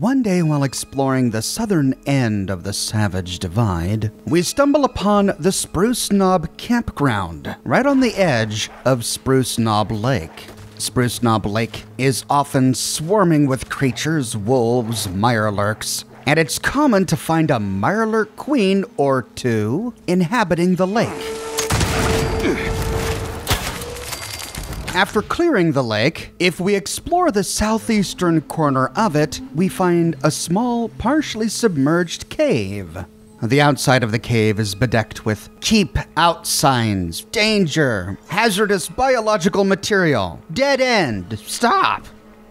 One day, while exploring the southern end of the Savage Divide, we stumble upon the Spruce Knob Campground, right on the edge of Spruce Knob Lake. Spruce Knob Lake is often swarming with creatures, wolves, mirelurks, and it's common to find a mirelurk queen or two inhabiting the lake. After clearing the lake, if we explore the southeastern corner of it, we find a small, partially submerged cave. The outside of the cave is bedecked with keep out signs, danger, hazardous biological material, dead end, stop.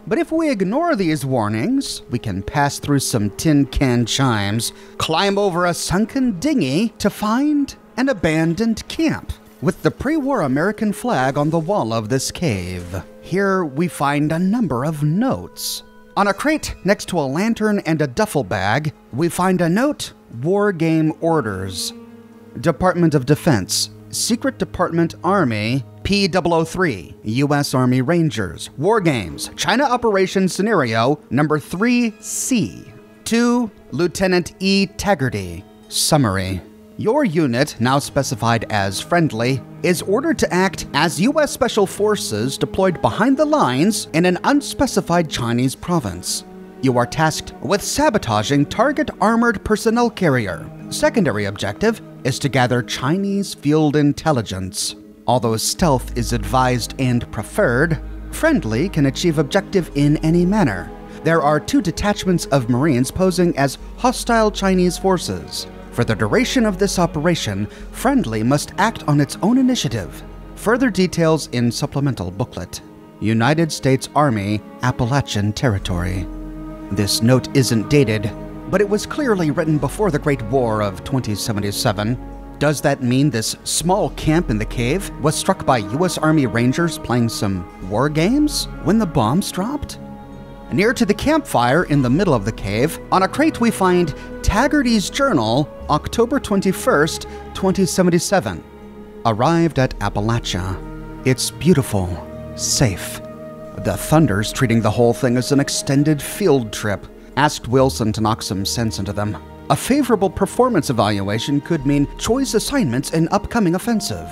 But if we ignore these warnings, we can pass through some tin can chimes, climb over a sunken dinghy to find an abandoned camp with the pre war American flag on the wall of this cave. Here we find a number of notes. On a crate next to a lantern and a duffel bag, we find a note War Game Orders. Department of Defense, Secret Department Army, P003, U.S. Army Rangers, War Games, China Operation Scenario Number 3C. To Lieutenant E. Taggerty. Summary. Your unit, now specified as friendly, is ordered to act as U.S. Special Forces deployed behind the lines in an unspecified Chinese province. You are tasked with sabotaging target armored personnel carrier. Secondary objective is to gather Chinese field intelligence. Although stealth is advised and preferred, friendly can achieve objective in any manner. There are two detachments of Marines posing as hostile Chinese forces. For the duration of this operation, Friendly must act on its own initiative. Further details in supplemental booklet. United States Army, Appalachian Territory. This note isn't dated, but it was clearly written before the Great War of 2077. Does that mean this small camp in the cave was struck by U.S. Army Rangers playing some war games when the bombs dropped? Near to the campfire in the middle of the cave, on a crate we find Taggerty's Journal, October 21st, 2077. Arrived at Appalachia. It's beautiful, safe. The Thunders treating the whole thing as an extended field trip. Asked Wilson to knock some sense into them. A favorable performance evaluation could mean choice assignments in upcoming offensive.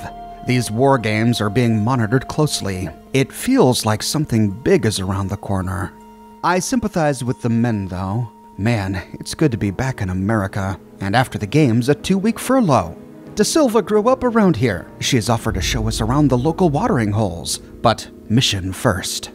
These war games are being monitored closely. It feels like something big is around the corner. I sympathize with the men, though. Man, it's good to be back in America. And after the games, a two week furlough. De Silva grew up around here. She has offered to show us around the local watering holes, but mission first.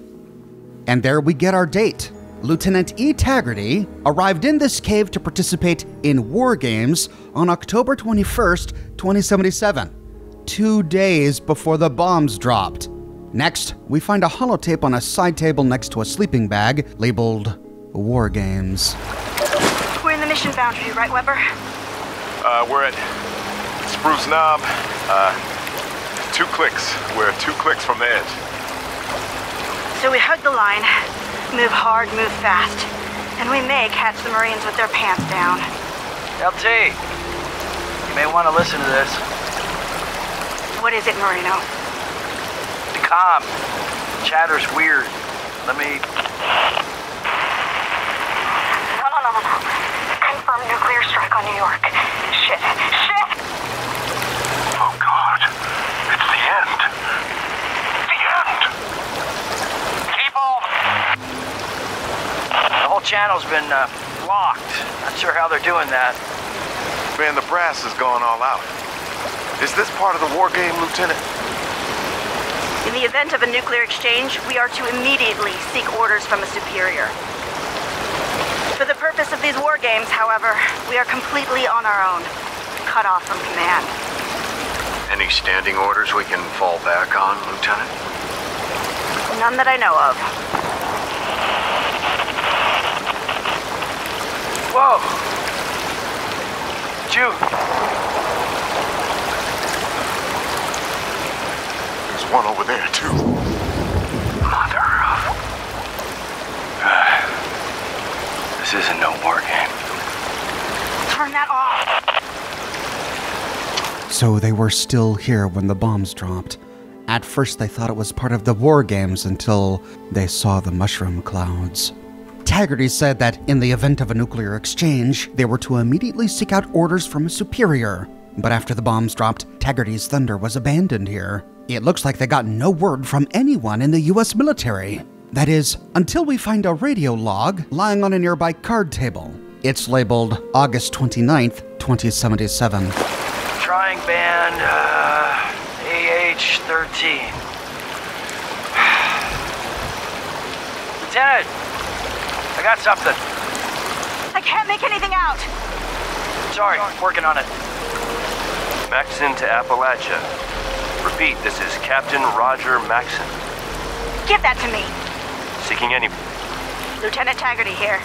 And there we get our date. Lieutenant E. Taggerty arrived in this cave to participate in war games on October 21st, 2077, two days before the bombs dropped. Next, we find a holotape on a side table next to a sleeping bag labeled War Games. We're in the mission boundary, right, Weber? Uh, we're at Spruce Knob. Uh, two clicks. We're two clicks from the edge. So we hug the line, move hard, move fast, and we may catch the Marines with their pants down. LT, you may want to listen to this. What is it, Moreno? Com. Chatter's weird. Let me. No, no, no, no, no. Confirm nuclear strike on New York. Shit. Shit! Oh, God. It's the end. The end. People! The whole channel's been uh, blocked. Not sure how they're doing that. Man, the brass has gone all out. Is this part of the war game, Lieutenant? In the event of a nuclear exchange, we are to immediately seek orders from a superior. For the purpose of these war games, however, we are completely on our own, cut off from command. Any standing orders we can fall back on, Lieutenant? None that I know of. Whoa! Jude! One over there, too. Mother of... Uh, this isn't no war game. Turn that off! So they were still here when the bombs dropped. At first, they thought it was part of the war games until they saw the mushroom clouds. Taggerty said that in the event of a nuclear exchange, they were to immediately seek out orders from a superior. But after the bombs dropped, Taggerty's Thunder was abandoned here. It looks like they got no word from anyone in the US military. That is, until we find a radio log lying on a nearby card table. It's labeled August 29th, 2077. Trying band uh, AH-13. Lieutenant, I got something. I can't make anything out. Sorry, working on it. Maxson to Appalachia. Repeat, this is Captain Roger Maxson. Give that to me. Seeking any... Lieutenant Taggerty here.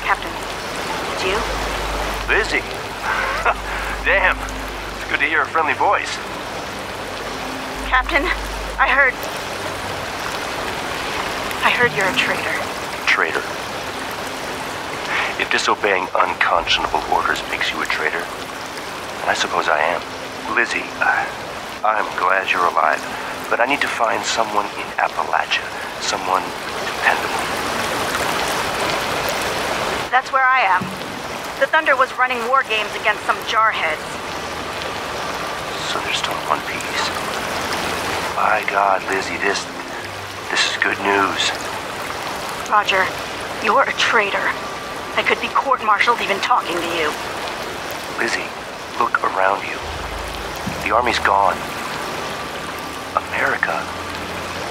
Captain, it's you? Lizzie. Damn. It's good to hear a friendly voice. Captain, I heard. I heard you're a traitor. Traitor. If disobeying unconscionable orders makes you a traitor, I suppose I am. Lizzie, uh, I'm glad you're alive, but I need to find someone in Appalachia. Someone dependable. That's where I am. The Thunder was running war games against some jarheads. So there's still one piece. By God, Lizzie, this this is good news. Roger, you're a traitor. I could be court-martialed even talking to you. Lizzie, look around you. The army's gone. America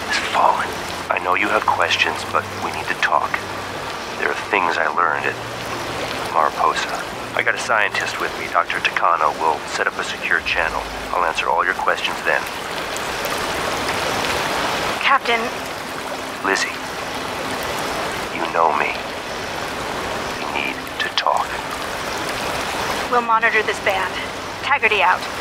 has fallen. I know you have questions, but we need to talk. There are things I learned at Mariposa. I got a scientist with me, Dr. Takano. We'll set up a secure channel. I'll answer all your questions then. Captain, Lizzie, you know me. We need to talk. we'll monitor this band. Taggerty out.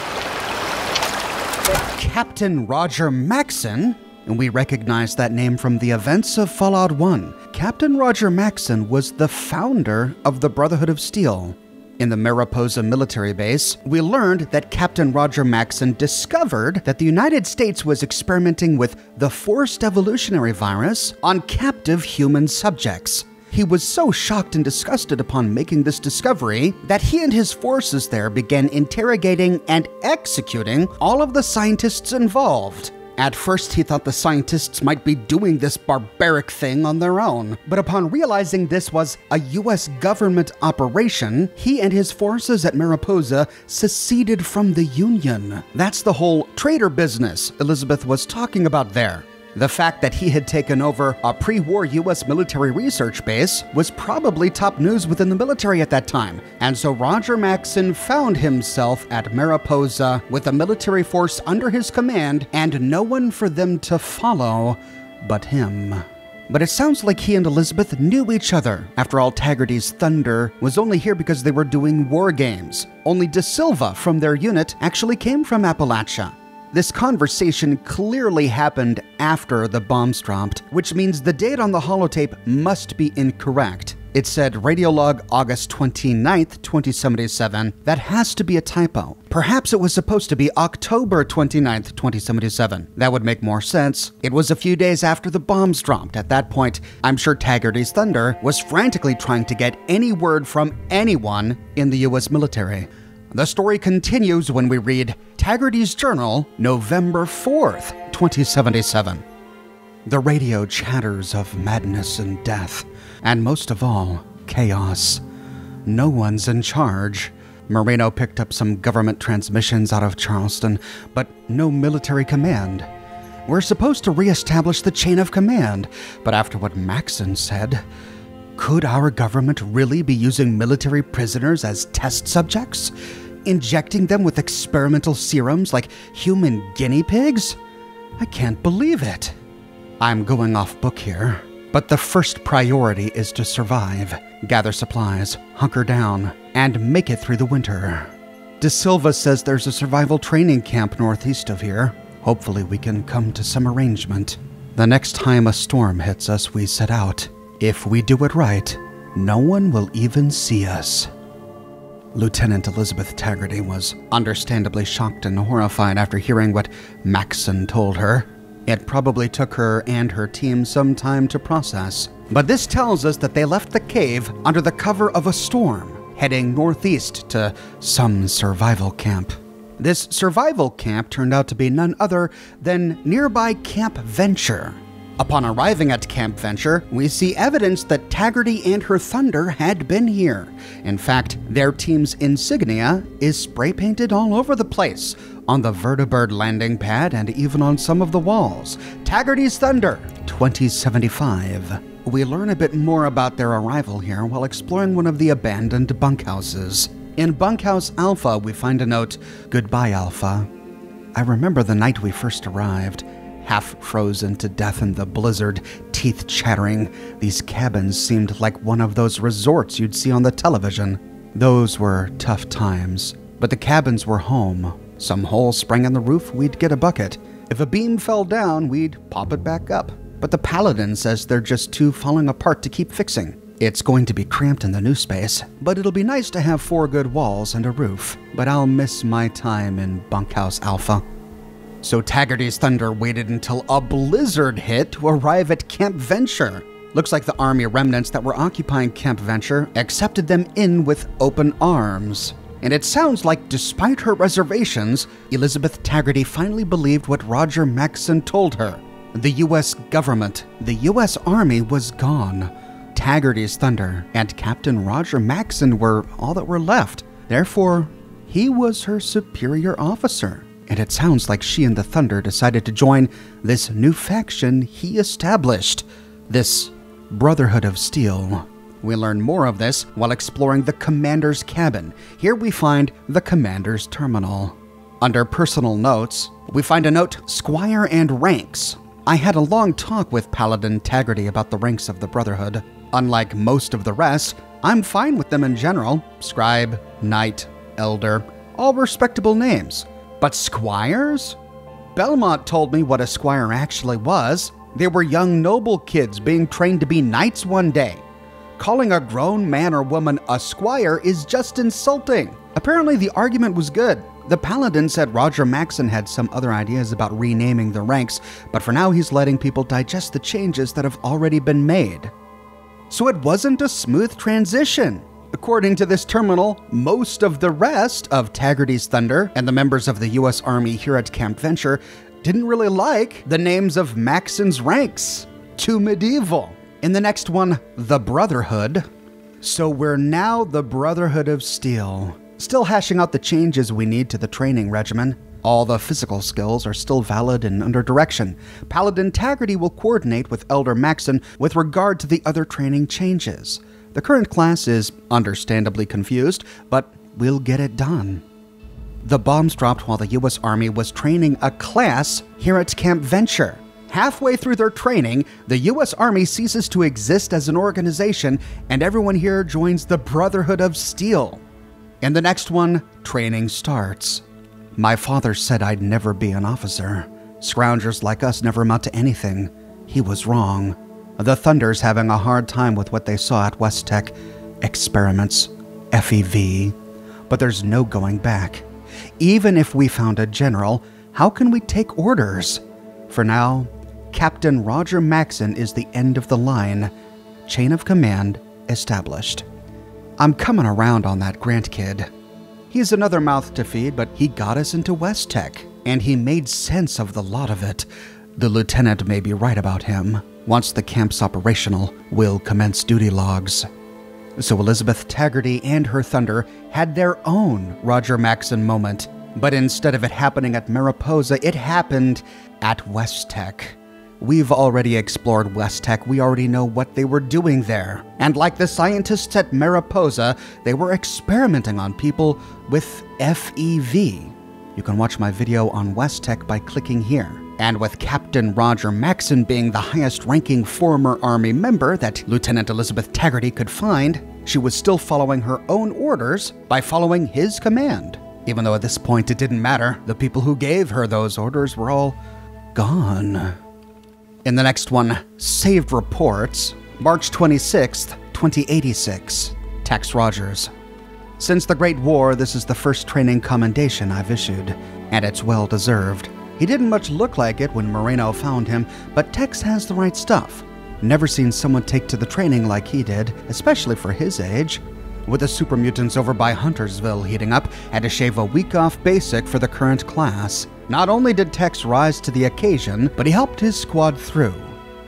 Captain Roger Maxson, and we recognize that name from the events of Fallout 1. Captain Roger Maxson was the founder of the Brotherhood of Steel. In the Mariposa military base, we learned that Captain Roger Maxson discovered that the United States was experimenting with the forced evolutionary virus on captive human subjects. He was so shocked and disgusted upon making this discovery that he and his forces there began interrogating and executing all of the scientists involved. At first, he thought the scientists might be doing this barbaric thing on their own, but upon realizing this was a US government operation, he and his forces at Mariposa seceded from the Union. That's the whole traitor business Elizabeth was talking about there. The fact that he had taken over a pre war US military research base was probably top news within the military at that time, and so Roger Maxson found himself at Mariposa with a military force under his command and no one for them to follow but him. But it sounds like he and Elizabeth knew each other. After all, Taggerty's Thunder was only here because they were doing war games. Only De Silva from their unit actually came from Appalachia. This conversation clearly happened after the bombs dropped, which means the date on the holotape must be incorrect. It said Radiolog August 29th, 2077. That has to be a typo. Perhaps it was supposed to be October 29th, 2077. That would make more sense. It was a few days after the bombs dropped. At that point, I'm sure Taggerty's Thunder was frantically trying to get any word from anyone in the US military. The story continues when we read Taggerty's Journal, November 4th, 2077. The radio chatters of madness and death, and most of all, chaos. No one's in charge. Moreno picked up some government transmissions out of Charleston, but no military command. We're supposed to reestablish the chain of command, but after what Maxson said, could our government really be using military prisoners as test subjects? Injecting them with experimental serums like human guinea pigs? I can't believe it. I'm going off book here, but the first priority is to survive, gather supplies, hunker down, and make it through the winter. De Silva says there's a survival training camp northeast of here. Hopefully, we can come to some arrangement. The next time a storm hits us, we set out. If we do it right, no one will even see us. Lieutenant Elizabeth Taggerty was understandably shocked and horrified after hearing what Maxson told her. It probably took her and her team some time to process. But this tells us that they left the cave under the cover of a storm, heading northeast to some survival camp. This survival camp turned out to be none other than nearby Camp Venture. Upon arriving at Camp Venture, we see evidence that Taggerty and her Thunder had been here. In fact, their team's insignia is spray painted all over the place, on the vertibird landing pad and even on some of the walls. Taggerty's Thunder, 2075. We learn a bit more about their arrival here while exploring one of the abandoned bunkhouses. In Bunkhouse Alpha, we find a note Goodbye, Alpha. I remember the night we first arrived. Half frozen to death in the blizzard, teeth chattering, these cabins seemed like one of those resorts you'd see on the television. Those were tough times, but the cabins were home. Some hole sprang in the roof, we'd get a bucket. If a beam fell down, we'd pop it back up. But the Paladin says they're just too falling apart to keep fixing. It's going to be cramped in the new space, but it'll be nice to have four good walls and a roof. But I'll miss my time in Bunkhouse Alpha. So Taggerty's Thunder waited until a blizzard hit to arrive at Camp Venture. Looks like the army remnants that were occupying Camp Venture accepted them in with open arms. And it sounds like, despite her reservations, Elizabeth Taggerty finally believed what Roger Maxson told her. The US government, the US Army was gone. Taggerty's Thunder and Captain Roger Maxson were all that were left. Therefore, he was her superior officer. And it sounds like she and the Thunder decided to join this new faction he established this Brotherhood of Steel. We learn more of this while exploring the commander's cabin. Here we find the commander's terminal. Under personal notes, we find a note Squire and Ranks. I had a long talk with Paladin Taggerty about the ranks of the Brotherhood. Unlike most of the rest, I'm fine with them in general scribe, knight, elder, all respectable names. But squires? Belmont told me what a squire actually was. They were young noble kids being trained to be knights one day. Calling a grown man or woman a squire is just insulting. Apparently, the argument was good. The paladin said Roger Maxson had some other ideas about renaming the ranks, but for now he's letting people digest the changes that have already been made. So it wasn't a smooth transition. According to this terminal, most of the rest of Taggerty's Thunder and the members of the US Army here at Camp Venture didn't really like the names of Maxson's ranks. Too medieval. In the next one, the Brotherhood. So we're now the Brotherhood of Steel. Still hashing out the changes we need to the training regimen. All the physical skills are still valid and under direction. Paladin Taggerty will coordinate with Elder Maxson with regard to the other training changes. The current class is understandably confused, but we'll get it done. The bombs dropped while the U.S. Army was training a class here at Camp Venture. Halfway through their training, the U.S. Army ceases to exist as an organization, and everyone here joins the Brotherhood of Steel. In the next one, training starts. My father said I'd never be an officer. Scroungers like us never amount to anything. He was wrong. The Thunder's having a hard time with what they saw at WestTek experiments, FEV. But there's no going back. Even if we found a general, how can we take orders? For now, Captain Roger Maxson is the end of the line. Chain of command established. I'm coming around on that Grant kid. He's another mouth to feed, but he got us into WestTek, and he made sense of the lot of it. The lieutenant may be right about him. Once the camp's operational, we'll commence duty logs. So Elizabeth Taggerty and her Thunder had their own Roger Maxson moment, but instead of it happening at Mariposa, it happened at WestTek. We've already explored WestTek. We already know what they were doing there. And like the scientists at Mariposa, they were experimenting on people with FEV. You can watch my video on WestTek by clicking here. And with Captain Roger Maxson being the highest ranking former Army member that Lieutenant Elizabeth Taggerty could find, she was still following her own orders by following his command. Even though at this point it didn't matter, the people who gave her those orders were all gone. In the next one, Saved Reports, March 26th, 2086. Tex Rogers. Since the Great War, this is the first training commendation I've issued, and it's well deserved. He didn't much look like it when Moreno found him, but Tex has the right stuff. Never seen someone take to the training like he did, especially for his age. With the super mutants over by Huntersville heating up, had to shave a week off basic for the current class. Not only did Tex rise to the occasion, but he helped his squad through.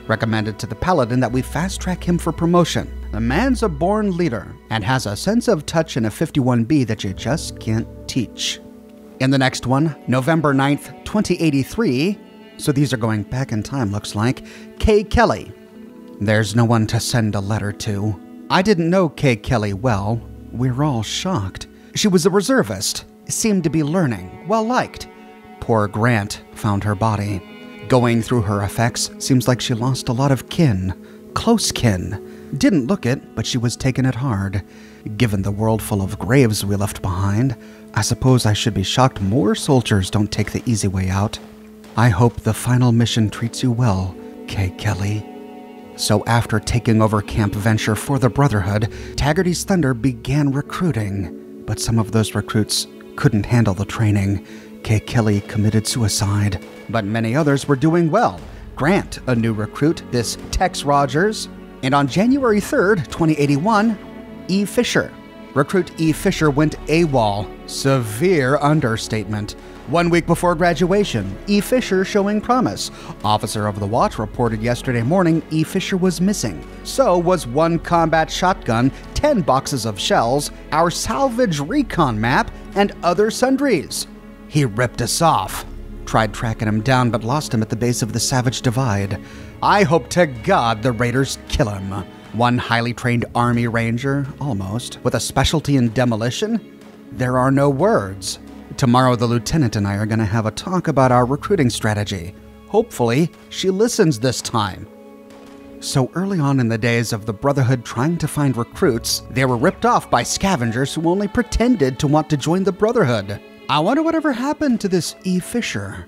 Recommended to the Paladin that we fast track him for promotion. The man's a born leader and has a sense of touch and a 51B that you just can't teach. In the next one, November 9th, 2083, so these are going back in time, looks like, Kay Kelly. There's no one to send a letter to. I didn't know Kay Kelly well. We're all shocked. She was a reservist, seemed to be learning, well liked. Poor Grant found her body. Going through her effects, seems like she lost a lot of kin. Close kin. Didn't look it, but she was taking it hard. Given the world full of graves we left behind, I suppose I should be shocked more soldiers don't take the easy way out. I hope the final mission treats you well, Kay Kelly. So, after taking over Camp Venture for the Brotherhood, Taggerty's Thunder began recruiting. But some of those recruits couldn't handle the training. Kay Kelly committed suicide. But many others were doing well. Grant, a new recruit, this Tex Rogers, and on January 3rd, 2081, E. Fisher. Recruit E. Fisher went AWOL. Severe understatement. One week before graduation, E. Fisher showing promise. Officer of the Watch reported yesterday morning E. Fisher was missing. So was one combat shotgun, 10 boxes of shells, our salvage recon map, and other sundries. He ripped us off. Tried tracking him down, but lost him at the base of the Savage Divide. I hope to God the Raiders kill him. One highly trained Army Ranger, almost, with a specialty in demolition? There are no words. Tomorrow, the Lieutenant and I are going to have a talk about our recruiting strategy. Hopefully, she listens this time. So early on in the days of the Brotherhood trying to find recruits, they were ripped off by scavengers who only pretended to want to join the Brotherhood. I wonder whatever happened to this E. Fisher.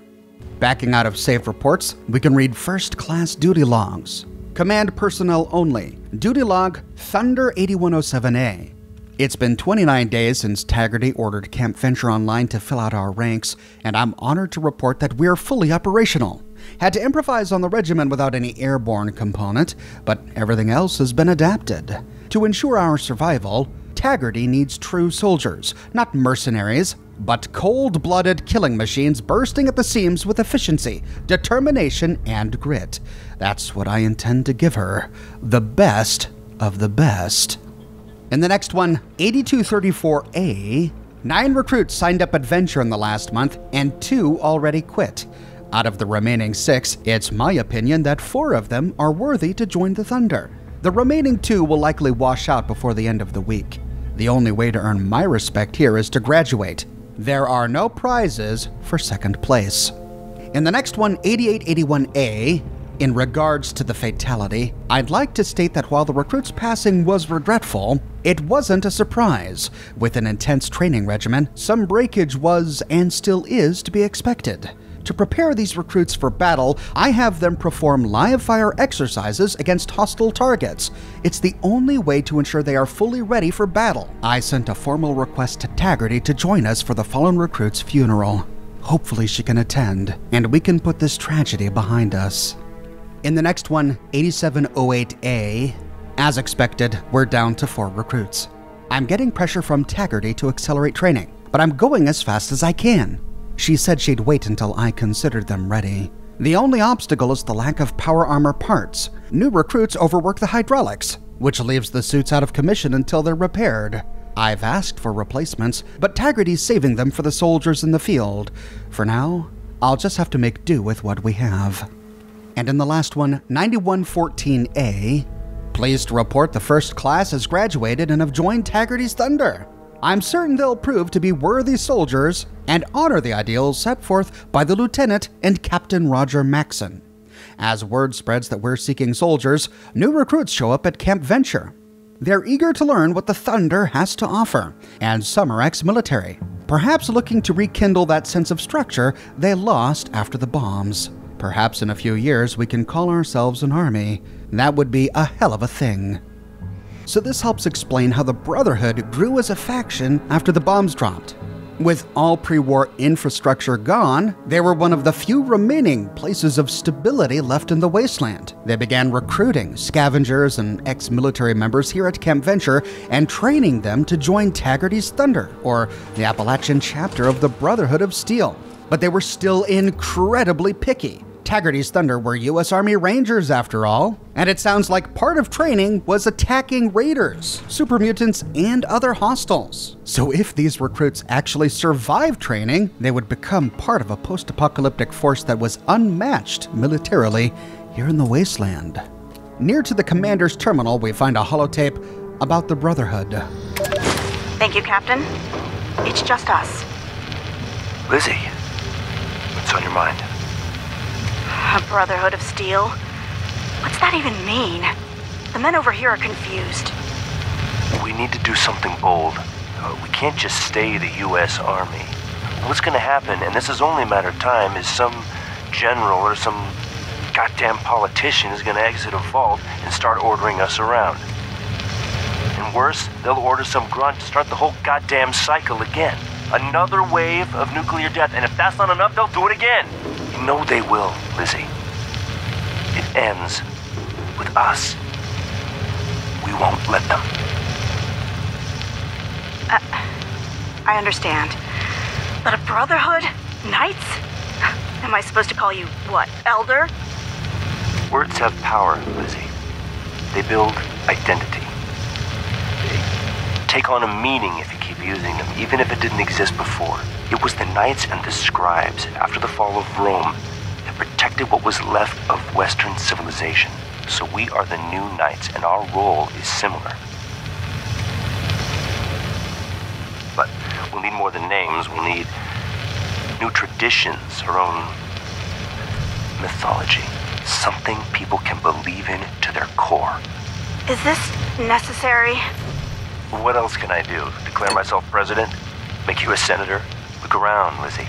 Backing out of safe reports, we can read first class duty logs. Command personnel only. Duty log Thunder 8107A. It's been 29 days since Taggerty ordered Camp Venture Online to fill out our ranks, and I'm honored to report that we're fully operational. Had to improvise on the regimen without any airborne component, but everything else has been adapted. To ensure our survival, Taggerty needs true soldiers, not mercenaries, but cold blooded killing machines bursting at the seams with efficiency, determination, and grit. That's what I intend to give her the best of the best. In the next one, 8234A, nine recruits signed up Adventure in the last month, and two already quit. Out of the remaining six, it's my opinion that four of them are worthy to join the Thunder. The remaining two will likely wash out before the end of the week. The only way to earn my respect here is to graduate. There are no prizes for second place. In the next one, 8881A, in regards to the fatality, I'd like to state that while the recruit's passing was regretful, it wasn't a surprise. With an intense training regimen, some breakage was and still is to be expected. To prepare these recruits for battle, I have them perform live fire exercises against hostile targets. It's the only way to ensure they are fully ready for battle. I sent a formal request to Taggerty to join us for the fallen recruit's funeral. Hopefully, she can attend, and we can put this tragedy behind us. In the next one, 8708A, as expected, we're down to four recruits. I'm getting pressure from Taggerty to accelerate training, but I'm going as fast as I can. She said she'd wait until I considered them ready. The only obstacle is the lack of power armor parts. New recruits overwork the hydraulics, which leaves the suits out of commission until they're repaired. I've asked for replacements, but Taggerty's saving them for the soldiers in the field. For now, I'll just have to make do with what we have. And in the last one, 9114A, pleased to report the first class has graduated and have joined Taggerty's Thunder. I'm certain they'll prove to be worthy soldiers and honor the ideals set forth by the Lieutenant and Captain Roger Maxson. As word spreads that we're seeking soldiers, new recruits show up at Camp Venture. They're eager to learn what the Thunder has to offer, and some are ex military, perhaps looking to rekindle that sense of structure they lost after the bombs. Perhaps in a few years we can call ourselves an army. That would be a hell of a thing. So, this helps explain how the Brotherhood grew as a faction after the bombs dropped. With all pre war infrastructure gone, they were one of the few remaining places of stability left in the wasteland. They began recruiting scavengers and ex military members here at Camp Venture and training them to join Taggerty's Thunder, or the Appalachian chapter of the Brotherhood of Steel. But they were still incredibly picky. Taggerty's Thunder were U.S. Army Rangers, after all, and it sounds like part of training was attacking raiders, super mutants, and other hostiles. So, if these recruits actually survived training, they would become part of a post apocalyptic force that was unmatched militarily here in the wasteland. Near to the commander's terminal, we find a holotape about the Brotherhood. Thank you, Captain. It's just us. Lizzie, what's on your mind? A Brotherhood of Steel? What's that even mean? The men over here are confused. We need to do something bold. Uh, we can't just stay the U.S. Army. What's gonna happen, and this is only a matter of time, is some general or some goddamn politician is gonna exit a vault and start ordering us around. And worse, they'll order some grunt to start the whole goddamn cycle again. Another wave of nuclear death, and if that's not enough, they'll do it again. You know they will, Lizzie. It ends with us. We won't let them. Uh, I understand. But a Brotherhood? Knights? Am I supposed to call you, what, Elder? Words have power, Lizzie. They build identity. Take on a meaning if you keep using them, even if it didn't exist before. It was the knights and the scribes, after the fall of Rome, that protected what was left of Western civilization. So we are the new knights, and our role is similar. But we'll need more than names. We'll need new traditions, our own mythology. Something people can believe in to their core. Is this necessary? What else can I do? Declare myself president? Make you a senator? Look around, Lizzie.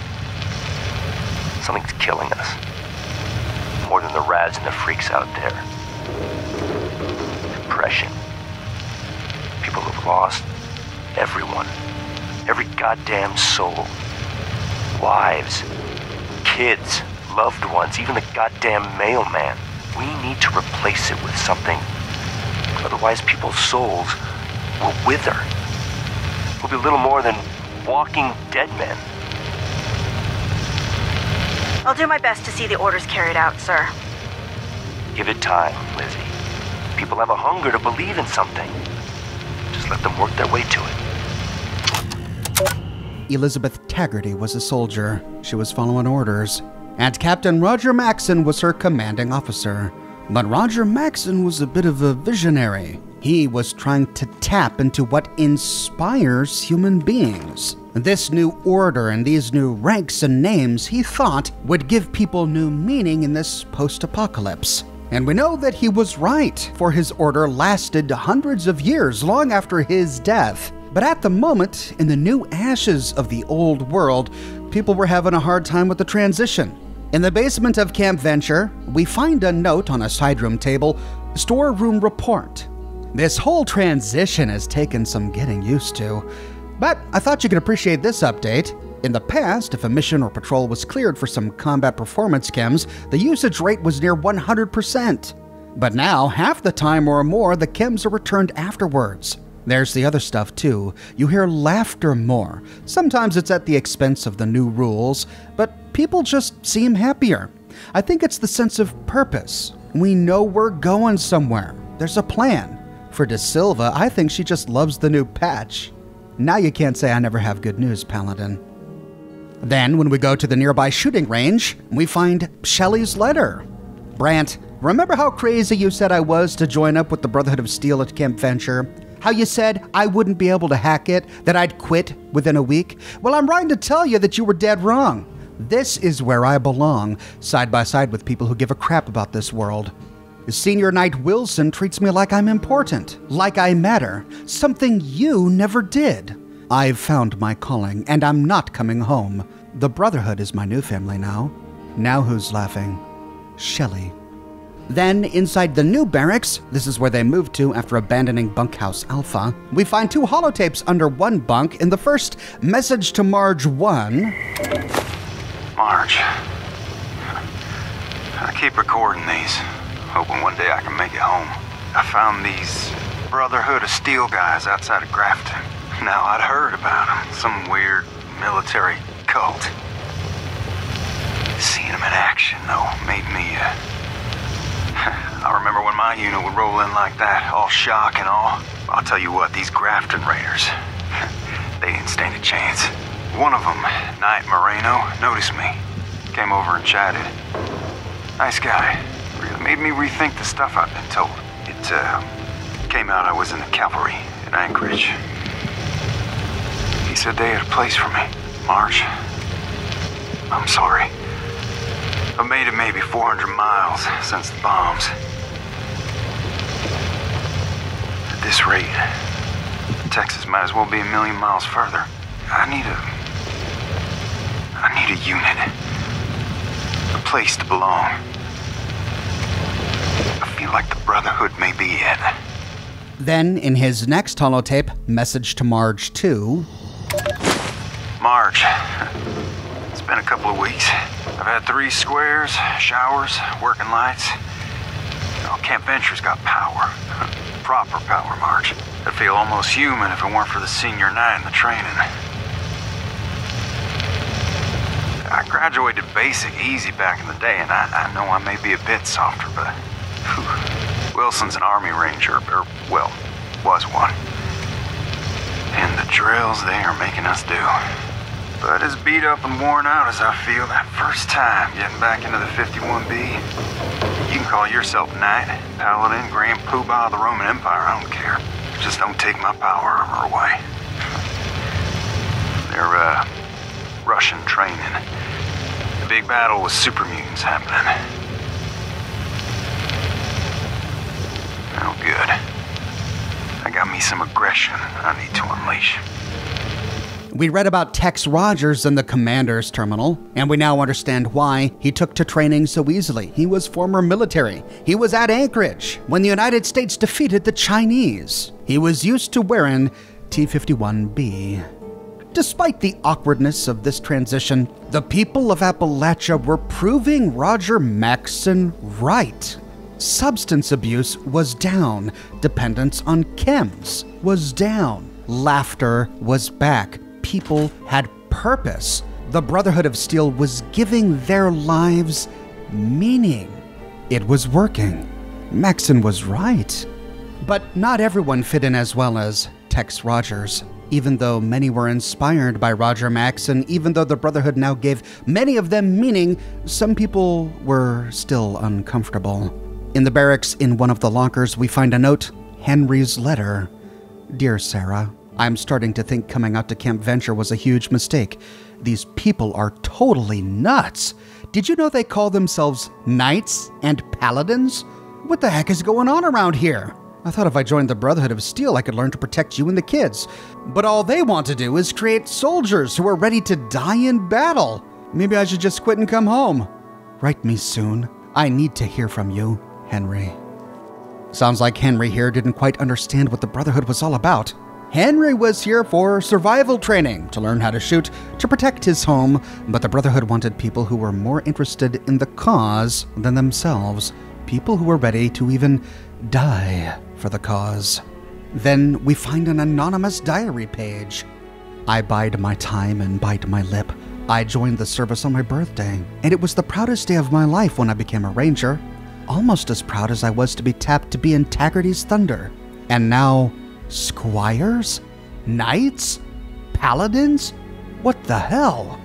Something's killing us. More than the rads and the freaks out there. Depression. People have lost everyone. Every goddamn soul. Wives, kids, loved ones, even the goddamn mailman. We need to replace it with something. Otherwise, people's souls will wither. We'll be little more than walking dead men. I'll do my best to see the orders carried out, sir. Give it time, Lizzie. People have a hunger to believe in something. Just let them work their way to it. Elizabeth Taggerty was a soldier. She was following orders. And Captain Roger Maxson was her commanding officer. But Roger Maxson was a bit of a visionary. He was trying to tap into what inspires human beings. This new order and these new ranks and names he thought would give people new meaning in this post apocalypse. And we know that he was right, for his order lasted hundreds of years long after his death. But at the moment, in the new ashes of the old world, people were having a hard time with the transition. In the basement of Camp Venture, we find a note on a side room table storeroom report. This whole transition has taken some getting used to. But I thought you could appreciate this update. In the past, if a mission or patrol was cleared for some combat performance chems, the usage rate was near 100%. But now, half the time or more, the chems are returned afterwards. There's the other stuff too. You hear laughter more. Sometimes it's at the expense of the new rules, but people just seem happier. I think it's the sense of purpose. We know we're going somewhere. There's a plan. For De Silva, I think she just loves the new patch. Now you can't say I never have good news, Paladin. Then, when we go to the nearby shooting range, we find Shelley's letter. Brant, remember how crazy you said I was to join up with the Brotherhood of Steel at Camp Venture? How you said I wouldn't be able to hack it, that I'd quit within a week? Well, I'm writing to tell you that you were dead wrong. This is where I belong, side by side with people who give a crap about this world. Senior Knight Wilson treats me like I'm important, like I matter, something you never did. I've found my calling, and I'm not coming home. The Brotherhood is my new family now. Now who's laughing? Shelley. Then, inside the new barracks, this is where they moved to after abandoning Bunkhouse Alpha, we find two holotapes under one bunk. In the first, Message to Marge 1. Marge. I keep recording these, hoping one day I can make it home. I found these Brotherhood of Steel guys outside of Grafton. Now, I'd heard about them, some weird military cult. Seeing them in action, though, made me, uh, I remember when my unit would roll in like that, all shock and all. I'll tell you what, these Grafton Raiders, they didn't stand a chance. One of them, Knight Moreno, noticed me. Came over and chatted. Nice guy. Really made me rethink the stuff I've been told. It, uh, came out I was in the cavalry in Anchorage. He said they had a place for me. Marge, I'm sorry. I've made it maybe 400 miles since the bombs. At this rate, Texas might as well be a million miles further. I need a. I need a unit. A place to belong. Like the Brotherhood may be it. Then, in his next holotape, Message to Marge 2. Marge, it's been a couple of weeks. I've had three squares, showers, working lights. Oh, Camp Venture's got power. Proper power, Marge. I'd feel almost human if it weren't for the senior knight and the training. I graduated basic easy back in the day, and I, I know I may be a bit softer, but Wilson's an Army Ranger, or, well, was one. And the drills they are making us do. But as beat up and worn out as I feel that first time getting back into the 51B, you can call yourself Knight, Paladin, Grand Poobah of the Roman Empire, I don't care. Just don't take my power armor away. They're, uh, Russian training. The big battle with super mutants happening. Oh, good. I got me some aggression I need to unleash. We read about Tex Rogers in the commander's terminal, and we now understand why he took to training so easily. He was former military. He was at Anchorage when the United States defeated the Chinese. He was used to wearing T 51B. Despite the awkwardness of this transition, the people of Appalachia were proving Roger Maxson right. Substance abuse was down, dependence on chems was down, laughter was back, people had purpose. The Brotherhood of Steel was giving their lives meaning. It was working. Maxson was right. But not everyone fit in as well as Tex Rogers. Even though many were inspired by Roger Maxson, even though the Brotherhood now gave many of them meaning, some people were still uncomfortable. In the barracks, in one of the lockers, we find a note Henry's letter. Dear Sarah, I'm starting to think coming out to Camp Venture was a huge mistake. These people are totally nuts. Did you know they call themselves Knights and Paladins? What the heck is going on around here? I thought if I joined the Brotherhood of Steel, I could learn to protect you and the kids. But all they want to do is create soldiers who are ready to die in battle. Maybe I should just quit and come home. Write me soon. I need to hear from you, Henry. Sounds like Henry here didn't quite understand what the Brotherhood was all about. Henry was here for survival training, to learn how to shoot, to protect his home, but the Brotherhood wanted people who were more interested in the cause than themselves, people who were ready to even die for the cause. Then we find an anonymous diary page. I bide my time and bite my lip. I joined the service on my birthday, and it was the proudest day of my life when I became a ranger. Almost as proud as I was to be tapped to be in Taggerty's Thunder. And now, squires? Knights? Paladins? What the hell?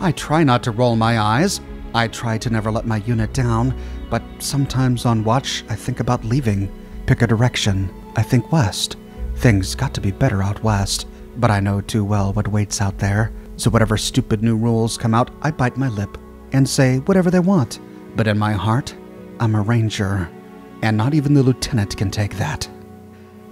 I try not to roll my eyes. I try to never let my unit down, but sometimes on watch, I think about leaving. Pick a direction. I think west. Things got to be better out west, but I know too well what waits out there. So whatever stupid new rules come out, I bite my lip and say whatever they want. But in my heart, I'm a ranger, and not even the lieutenant can take that.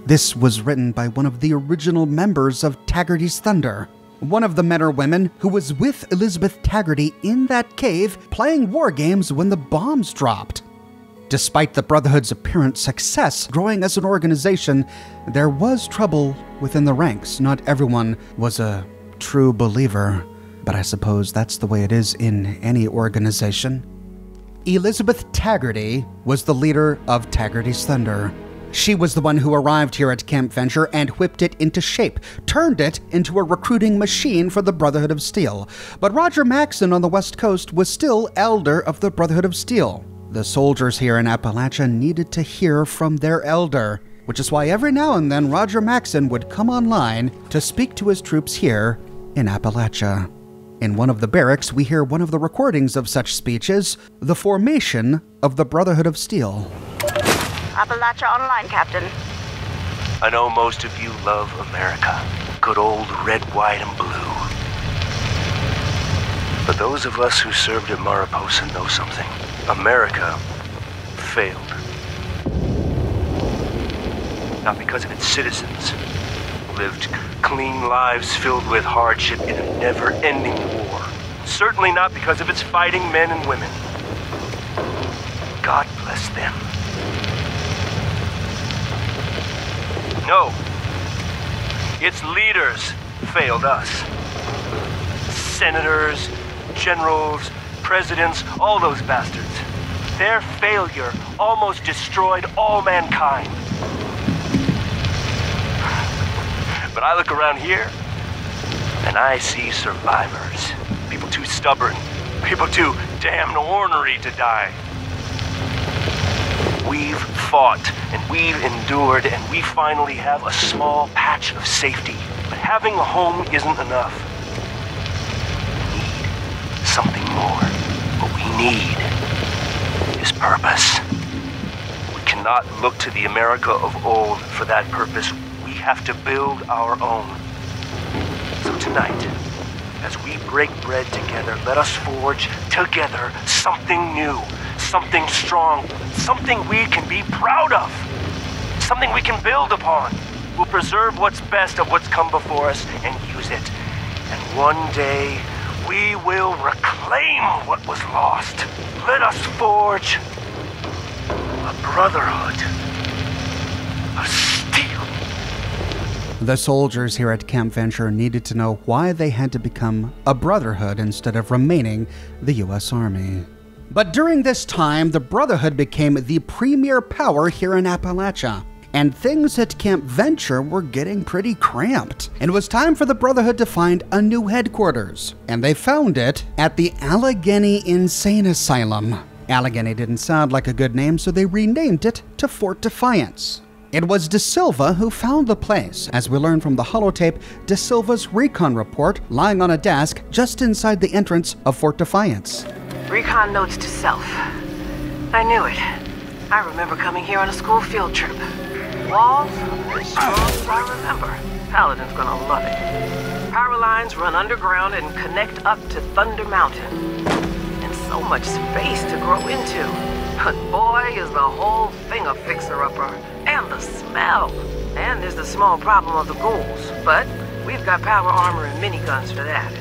This was written by one of the original members of Taggerty's Thunder, one of the men or women who was with Elizabeth Taggerty in that cave playing war games when the bombs dropped. Despite the Brotherhood's apparent success growing as an organization, there was trouble within the ranks. Not everyone was a true believer, but I suppose that's the way it is in any organization. Elizabeth Taggerty was the leader of Taggerty's Thunder. She was the one who arrived here at Camp Venture and whipped it into shape, turned it into a recruiting machine for the Brotherhood of Steel. But Roger Maxson on the West Coast was still elder of the Brotherhood of Steel. The soldiers here in Appalachia needed to hear from their elder, which is why every now and then Roger Maxson would come online to speak to his troops here in Appalachia. In one of the barracks, we hear one of the recordings of such speeches the formation of the Brotherhood of Steel. Appalachia Online, Captain. I know most of you love America. Good old red, white, and blue. But those of us who served at Mariposa know something. America failed. Not because of its citizens, lived clean lives filled with hardship in a never ending war. Certainly not because of its fighting men and women. God bless them. No. Its leaders failed us. Senators, generals, presidents, all those bastards. Their failure almost destroyed all mankind. But I look around here, and I see survivors. People too stubborn, people too damn ornery to die. We've fought, and we've endured, and we finally have a small patch of safety. But having a home isn't enough. We need something more. What we need is purpose. We cannot look to the America of old for that purpose. Have to build our own. So tonight, as we break bread together, let us forge together something new, something strong, something we can be proud of, something we can build upon. We'll preserve what's best of what's come before us and use it. And one day, we will reclaim what was lost. Let us forge a brotherhood of steel. The soldiers here at Camp Venture needed to know why they had to become a brotherhood instead of remaining the U.S. Army. But during this time, the Brotherhood became the premier power here in Appalachia. And things at Camp Venture were getting pretty cramped. It was time for the Brotherhood to find a new headquarters. And they found it at the Allegheny Insane Asylum. Allegheny didn't sound like a good name, so they renamed it to Fort Defiance. It was De Silva who found the place, as we learn from the holotape De Silva's recon report lying on a desk just inside the entrance of Fort Defiance. Recon notes to self. I knew it. I remember coming here on a school field trip. Walls, as strong as I remember. Paladin's gonna love it. Power lines run underground and connect up to Thunder Mountain. And so much space to grow into. But boy, is the whole thing a fixer-upper. And the smell. And there's the small problem of the ghouls. But we've got power armor and miniguns for that.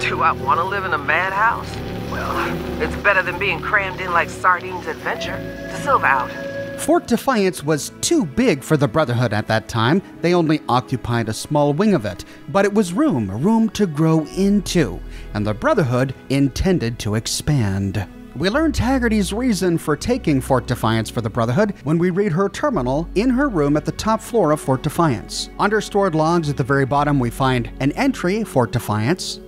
Do I want to live in a madhouse? Well, it's better than being crammed in like sardines at Venture. De Silva out. Fort Defiance was too big for the Brotherhood at that time. They only occupied a small wing of it, but it was room, room to grow into, and the Brotherhood intended to expand. We learn Taggerty's reason for taking Fort Defiance for the Brotherhood when we read her terminal in her room at the top floor of Fort Defiance. Under stored logs at the very bottom, we find an entry, Fort Defiance,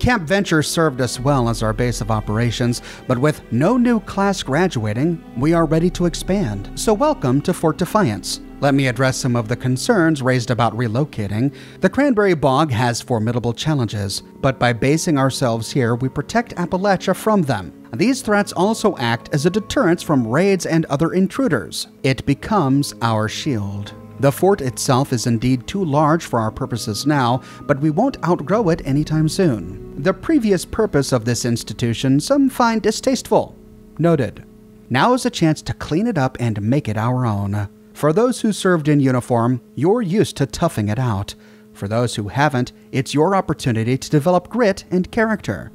Camp Venture served us well as our base of operations, but with no new class graduating, we are ready to expand. So, welcome to Fort Defiance. Let me address some of the concerns raised about relocating. The Cranberry Bog has formidable challenges, but by basing ourselves here, we protect Appalachia from them. These threats also act as a deterrence from raids and other intruders. It becomes our shield. The fort itself is indeed too large for our purposes now, but we won't outgrow it anytime soon. The previous purpose of this institution some find distasteful. Noted. Now is a chance to clean it up and make it our own. For those who served in uniform, you're used to toughing it out. For those who haven't, it's your opportunity to develop grit and character.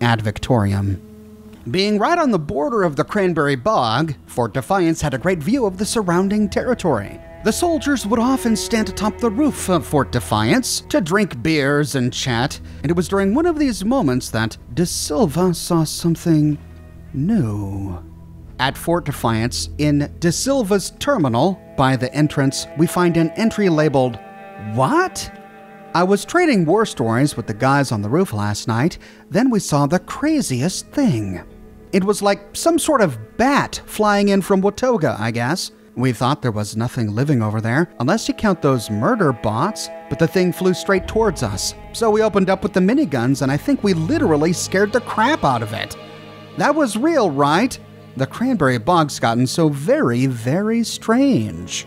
Ad Victoriam. Being right on the border of the Cranberry Bog, Fort Defiance had a great view of the surrounding territory. The soldiers would often stand atop the roof of Fort Defiance to drink beers and chat, and it was during one of these moments that De Silva saw something new. At Fort Defiance, in De Silva's terminal, by the entrance, we find an entry labeled, What? I was trading war stories with the guys on the roof last night, then we saw the craziest thing. It was like some sort of bat flying in from Watoga, I guess. We thought there was nothing living over there, unless you count those murder bots, but the thing flew straight towards us. So we opened up with the miniguns, and I think we literally scared the crap out of it. That was real, right? The cranberry bog's gotten so very, very strange.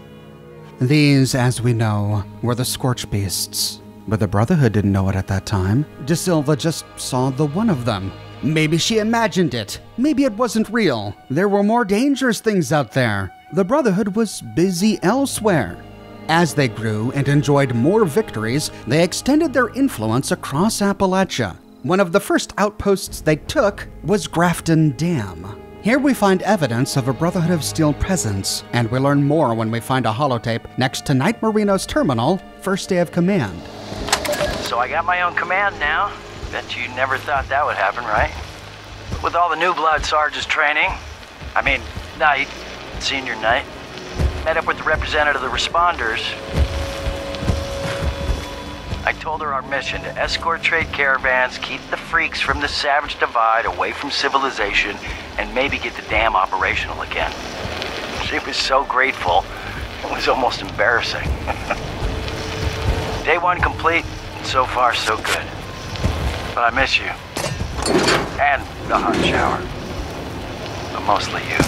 These, as we know, were the scorch beasts. But the Brotherhood didn't know it at that time. De Silva just saw the one of them. Maybe she imagined it. Maybe it wasn't real. There were more dangerous things out there. The Brotherhood was busy elsewhere. As they grew and enjoyed more victories, they extended their influence across Appalachia. One of the first outposts they took was Grafton Dam. Here we find evidence of a Brotherhood of Steel presence, and we learn more when we find a holotape next to Knight Moreno's terminal, first day of command. So I got my own command now. Bet you never thought that would happen, right? With all the new blood sergeants training, I mean, Knight, senior Knight, met up with the representative of the responders. I told her our mission to escort trade caravans, keep the freaks from the Savage Divide away from civilization, and maybe get the dam operational again. She was so grateful, it was almost embarrassing. Day one complete, and so far so good. But I miss you. And the hot shower. But mostly you.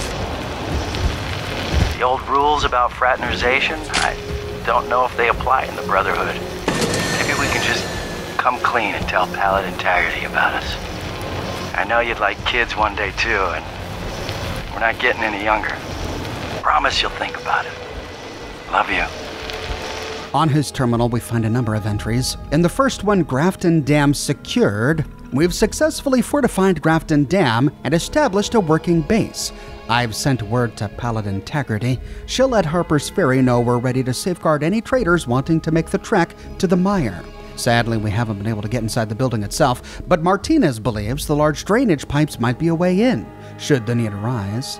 The old rules about fraternization, I don't know if they apply in the Brotherhood. Just come clean and tell Paladin Taggerty about us. I know you'd like kids one day too, and we're not getting any younger. Promise you'll think about it. Love you. On his terminal, we find a number of entries. In the first one, Grafton Dam secured, we've successfully fortified Grafton Dam and established a working base. I've sent word to Paladin Taggerty. She'll let Harper's Ferry know we're ready to safeguard any traders wanting to make the trek to the mire. Sadly, we haven't been able to get inside the building itself, but Martinez believes the large drainage pipes might be a way in, should the need arise.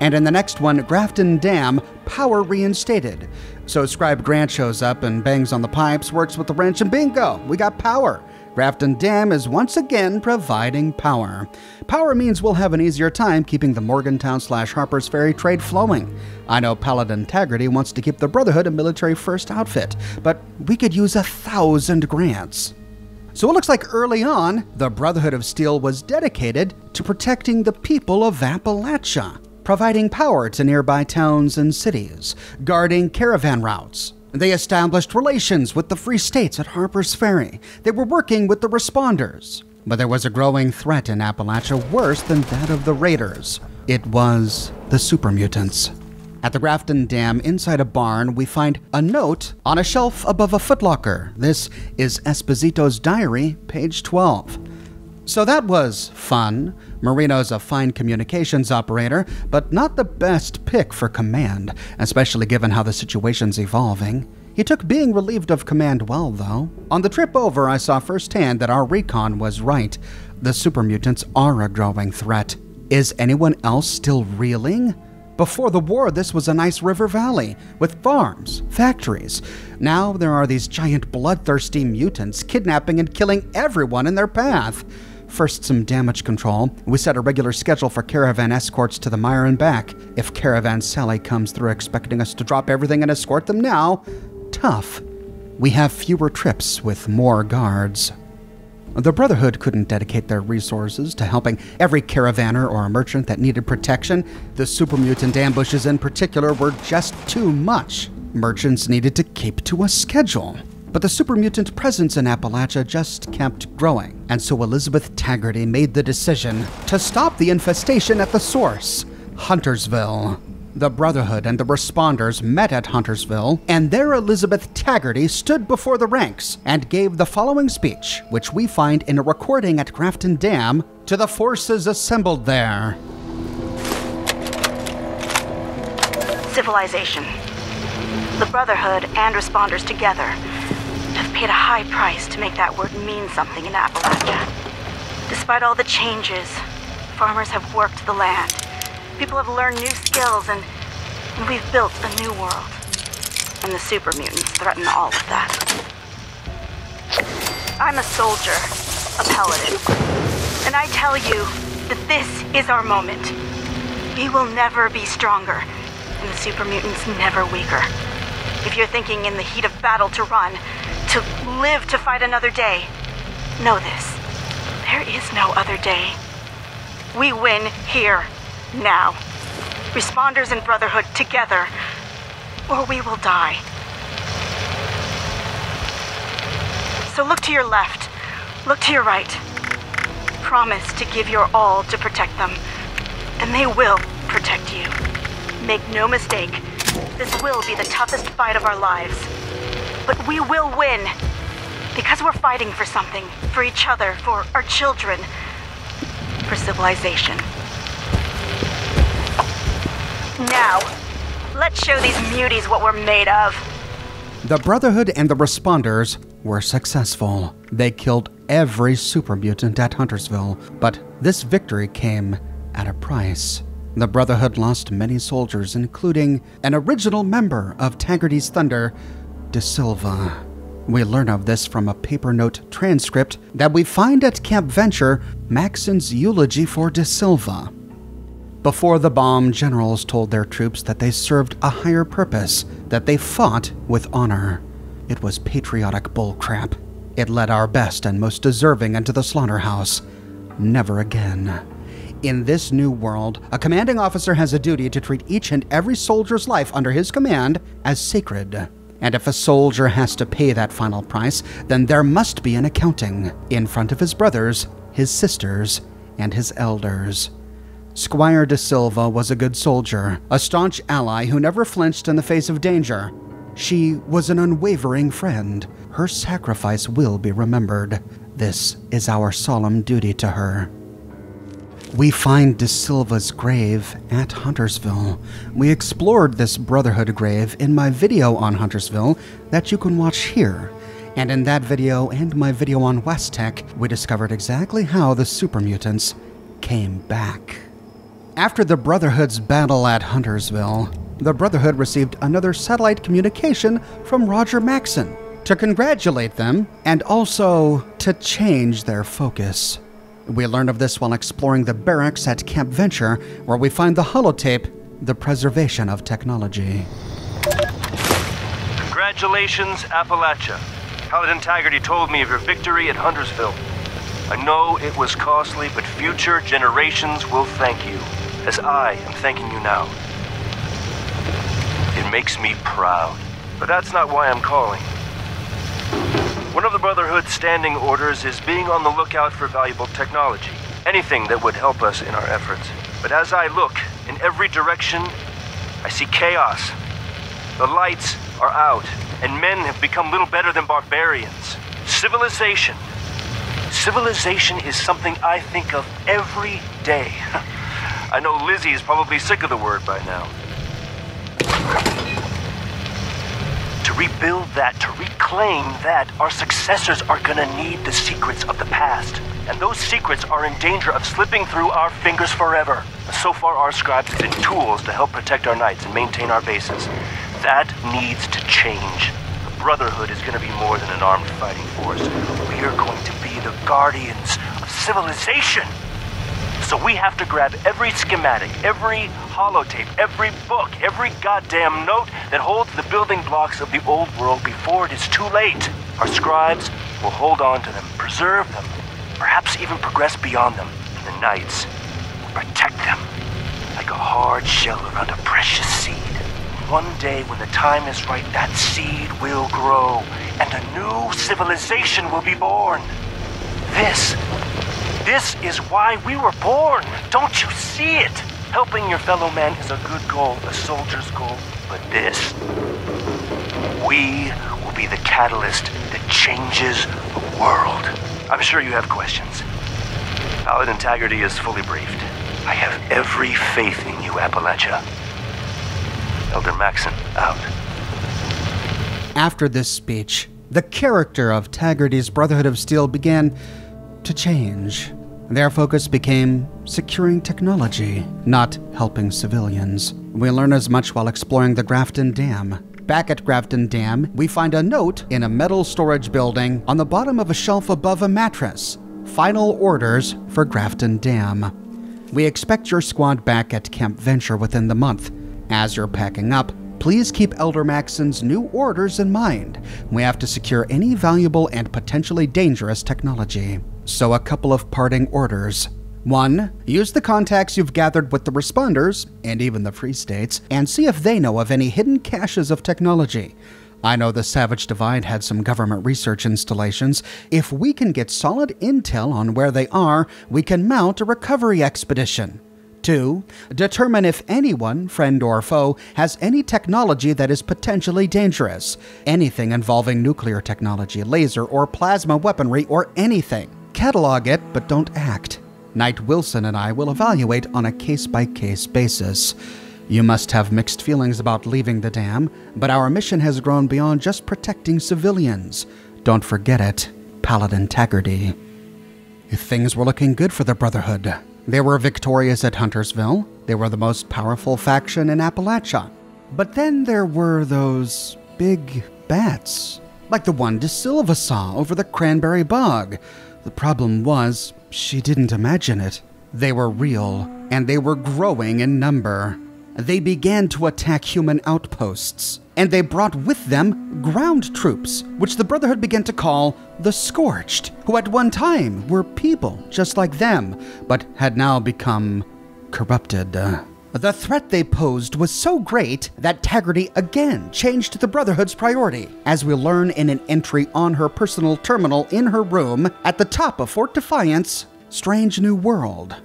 And in the next one, Grafton Dam, power reinstated. So Scribe Grant shows up and bangs on the pipes, works with the wrench, and bingo, we got power. Grafton Dam is once again providing power. Power means we'll have an easier time keeping the Morgantown slash Harper's Ferry trade flowing. I know Paladin Taggerty wants to keep the Brotherhood a military first outfit, but we could use a thousand grants. So it looks like early on, the Brotherhood of Steel was dedicated to protecting the people of Appalachia, providing power to nearby towns and cities, guarding caravan routes. They established relations with the Free States at Harper's Ferry. They were working with the responders. But there was a growing threat in Appalachia worse than that of the Raiders. It was the super mutants. At the Grafton Dam, inside a barn, we find a note on a shelf above a footlocker. This is Esposito's diary, page 12. So that was fun. Moreno's a fine communications operator, but not the best pick for command, especially given how the situation's evolving. He took being relieved of command well, though. On the trip over, I saw firsthand that our recon was right. The super mutants are a growing threat. Is anyone else still reeling? Before the war, this was a nice river valley with farms, factories. Now there are these giant bloodthirsty mutants kidnapping and killing everyone in their path. First, some damage control. We set a regular schedule for caravan escorts to the mire and back. If Caravan Sally comes through expecting us to drop everything and escort them now, tough. We have fewer trips with more guards. The Brotherhood couldn't dedicate their resources to helping every caravaner or merchant that needed protection. The super mutant ambushes, in particular, were just too much. Merchants needed to keep to a schedule. But the super mutant presence in Appalachia just kept growing, and so Elizabeth Taggerty made the decision to stop the infestation at the source, Huntersville. The Brotherhood and the Responders met at Huntersville, and there Elizabeth Taggerty stood before the ranks and gave the following speech, which we find in a recording at Grafton Dam, to the forces assembled there. Civilization. The Brotherhood and Responders together paid a high price to make that word mean something in Appalachia. Despite all the changes, farmers have worked the land. People have learned new skills, and, and we've built a new world. And the super mutants threaten all of that. I'm a soldier, a paladin. And I tell you that this is our moment. We will never be stronger, and the super mutants never weaker. If you're thinking in the heat of battle to run, to live to fight another day, know this. There is no other day. We win here, now. Responders and Brotherhood together, or we will die. So look to your left, look to your right. Promise to give your all to protect them, and they will protect you. Make no mistake, this will be the toughest fight of our lives. But we will win. Because we're fighting for something. For each other, for our children, for civilization. Now, let's show these muties what we're made of. The Brotherhood and the Responders were successful. They killed every super mutant at Huntersville, but this victory came at a price. The Brotherhood lost many soldiers, including an original member of Taggerty's Thunder, De Silva. We learn of this from a paper note transcript that we find at Camp Venture, Maxson's eulogy for De Silva. Before the bomb, generals told their troops that they served a higher purpose, that they fought with honor. It was patriotic bullcrap. It led our best and most deserving into the slaughterhouse. Never again. In this new world, a commanding officer has a duty to treat each and every soldier's life under his command as sacred. And if a soldier has to pay that final price, then there must be an accounting in front of his brothers, his sisters, and his elders. Squire De Silva was a good soldier, a staunch ally who never flinched in the face of danger. She was an unwavering friend. Her sacrifice will be remembered. This is our solemn duty to her. We find De Silva's grave at Huntersville. We explored this Brotherhood grave in my video on Huntersville that you can watch here. And in that video and my video on WestTek, we discovered exactly how the super mutants came back. After the Brotherhood's battle at Huntersville, the Brotherhood received another satellite communication from Roger Maxson to congratulate them and also to change their focus. We learn of this while exploring the barracks at Camp Venture, where we find the holotape, The Preservation of Technology. Congratulations, Appalachia. Paladin Taggerty told me of your victory at Huntersville. I know it was costly, but future generations will thank you, as I am thanking you now. It makes me proud, but that's not why I'm calling. One of the Brotherhood's standing orders is being on the lookout for valuable technology. Anything that would help us in our efforts. But as I look in every direction, I see chaos. The lights are out, and men have become little better than barbarians. Civilization. Civilization is something I think of every day. I know Lizzie is probably sick of the word by now. To rebuild that, to reclaim that, our successors are gonna need the secrets of the past. And those secrets are in danger of slipping through our fingers forever. So far, our scribes have been tools to help protect our knights and maintain our bases. That needs to change. The Brotherhood is gonna be more than an armed fighting force. We are going to be the guardians of civilization. So we have to grab every schematic, every holotape, every book, every goddamn note that holds the building blocks of the old world before it is too late. Our scribes will hold on to them, preserve them, perhaps even progress beyond them. And the knights will protect them like a hard shell around a precious seed. One day, when the time is right, that seed will grow, and a new civilization will be born. This this is why we were born. Don't you see it? Helping your fellow man is a good goal, a soldier's goal. But this, we will be the catalyst that changes the world. I'm sure you have questions. Paladin Taggerty is fully briefed. I have every faith in you, Appalachia. Elder Maxson, out. After this speech, the character of Taggerty's Brotherhood of Steel began to change. Their focus became securing technology, not helping civilians. We learn as much while exploring the Grafton Dam. Back at Grafton Dam, we find a note in a metal storage building on the bottom of a shelf above a mattress. Final orders for Grafton Dam. We expect your squad back at Camp Venture within the month. As you're packing up, please keep Elder Maxson's new orders in mind. We have to secure any valuable and potentially dangerous technology. So, a couple of parting orders. One, use the contacts you've gathered with the responders, and even the Free States, and see if they know of any hidden caches of technology. I know the Savage Divide had some government research installations. If we can get solid intel on where they are, we can mount a recovery expedition. 2. Determine if anyone, friend or foe, has any technology that is potentially dangerous. Anything involving nuclear technology, laser, or plasma weaponry, or anything. Catalog it, but don't act. Knight Wilson and I will evaluate on a case by case basis. You must have mixed feelings about leaving the dam, but our mission has grown beyond just protecting civilians. Don't forget it, Paladin Taggerty. If things were looking good for the Brotherhood. They were victorious at Huntersville. They were the most powerful faction in Appalachia. But then there were those big bats, like the one De Silva saw over the cranberry bog. The problem was, she didn't imagine it. They were real, and they were growing in number. They began to attack human outposts, and they brought with them ground troops, which the Brotherhood began to call the Scorched, who at one time were people just like them, but had now become corrupted. Uh, the threat they posed was so great that Taggerty again changed the Brotherhood's priority, as we learn in an entry on her personal terminal in her room at the top of Fort Defiance Strange New World.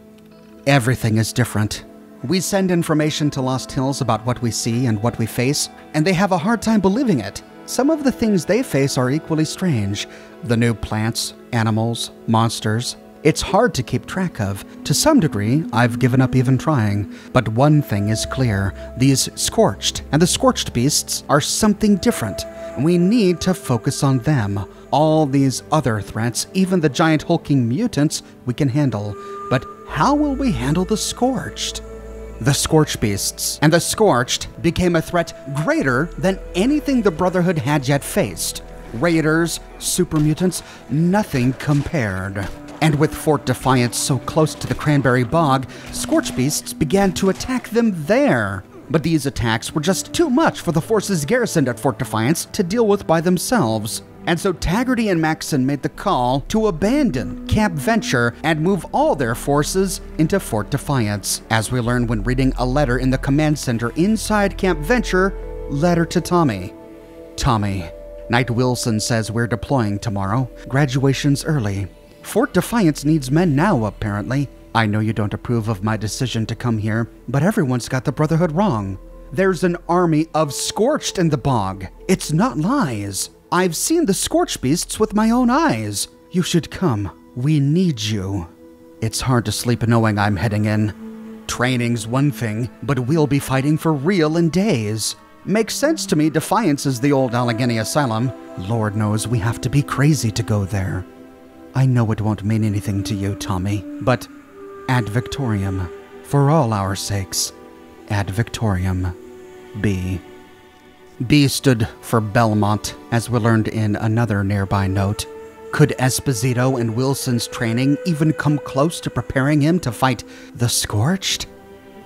Everything is different. We send information to Lost Hills about what we see and what we face, and they have a hard time believing it. Some of the things they face are equally strange the new plants, animals, monsters. It's hard to keep track of. To some degree, I've given up even trying. But one thing is clear these scorched and the scorched beasts are something different. We need to focus on them. All these other threats, even the giant hulking mutants, we can handle. But how will we handle the scorched? The Scorch Beasts and the Scorched became a threat greater than anything the Brotherhood had yet faced. Raiders, super mutants, nothing compared. And with Fort Defiance so close to the Cranberry Bog, Scorch Beasts began to attack them there. But these attacks were just too much for the forces garrisoned at Fort Defiance to deal with by themselves. And so Taggerty and Maxson made the call to abandon Camp Venture and move all their forces into Fort Defiance, as we learn when reading a letter in the command center inside Camp Venture, letter to Tommy. Tommy, Knight Wilson says we're deploying tomorrow. Graduation's early. Fort Defiance needs men now, apparently. I know you don't approve of my decision to come here, but everyone's got the Brotherhood wrong. There's an army of Scorched in the bog. It's not lies. I've seen the Scorch Beasts with my own eyes. You should come. We need you. It's hard to sleep knowing I'm heading in. Training's one thing, but we'll be fighting for real in days. Makes sense to me Defiance is the old Allegheny Asylum. Lord knows we have to be crazy to go there. I know it won't mean anything to you, Tommy, but ad Victoriam. For all our sakes, ad Victoriam. B. B stood for Belmont, as we learned in another nearby note. Could Esposito and Wilson's training even come close to preparing him to fight the Scorched?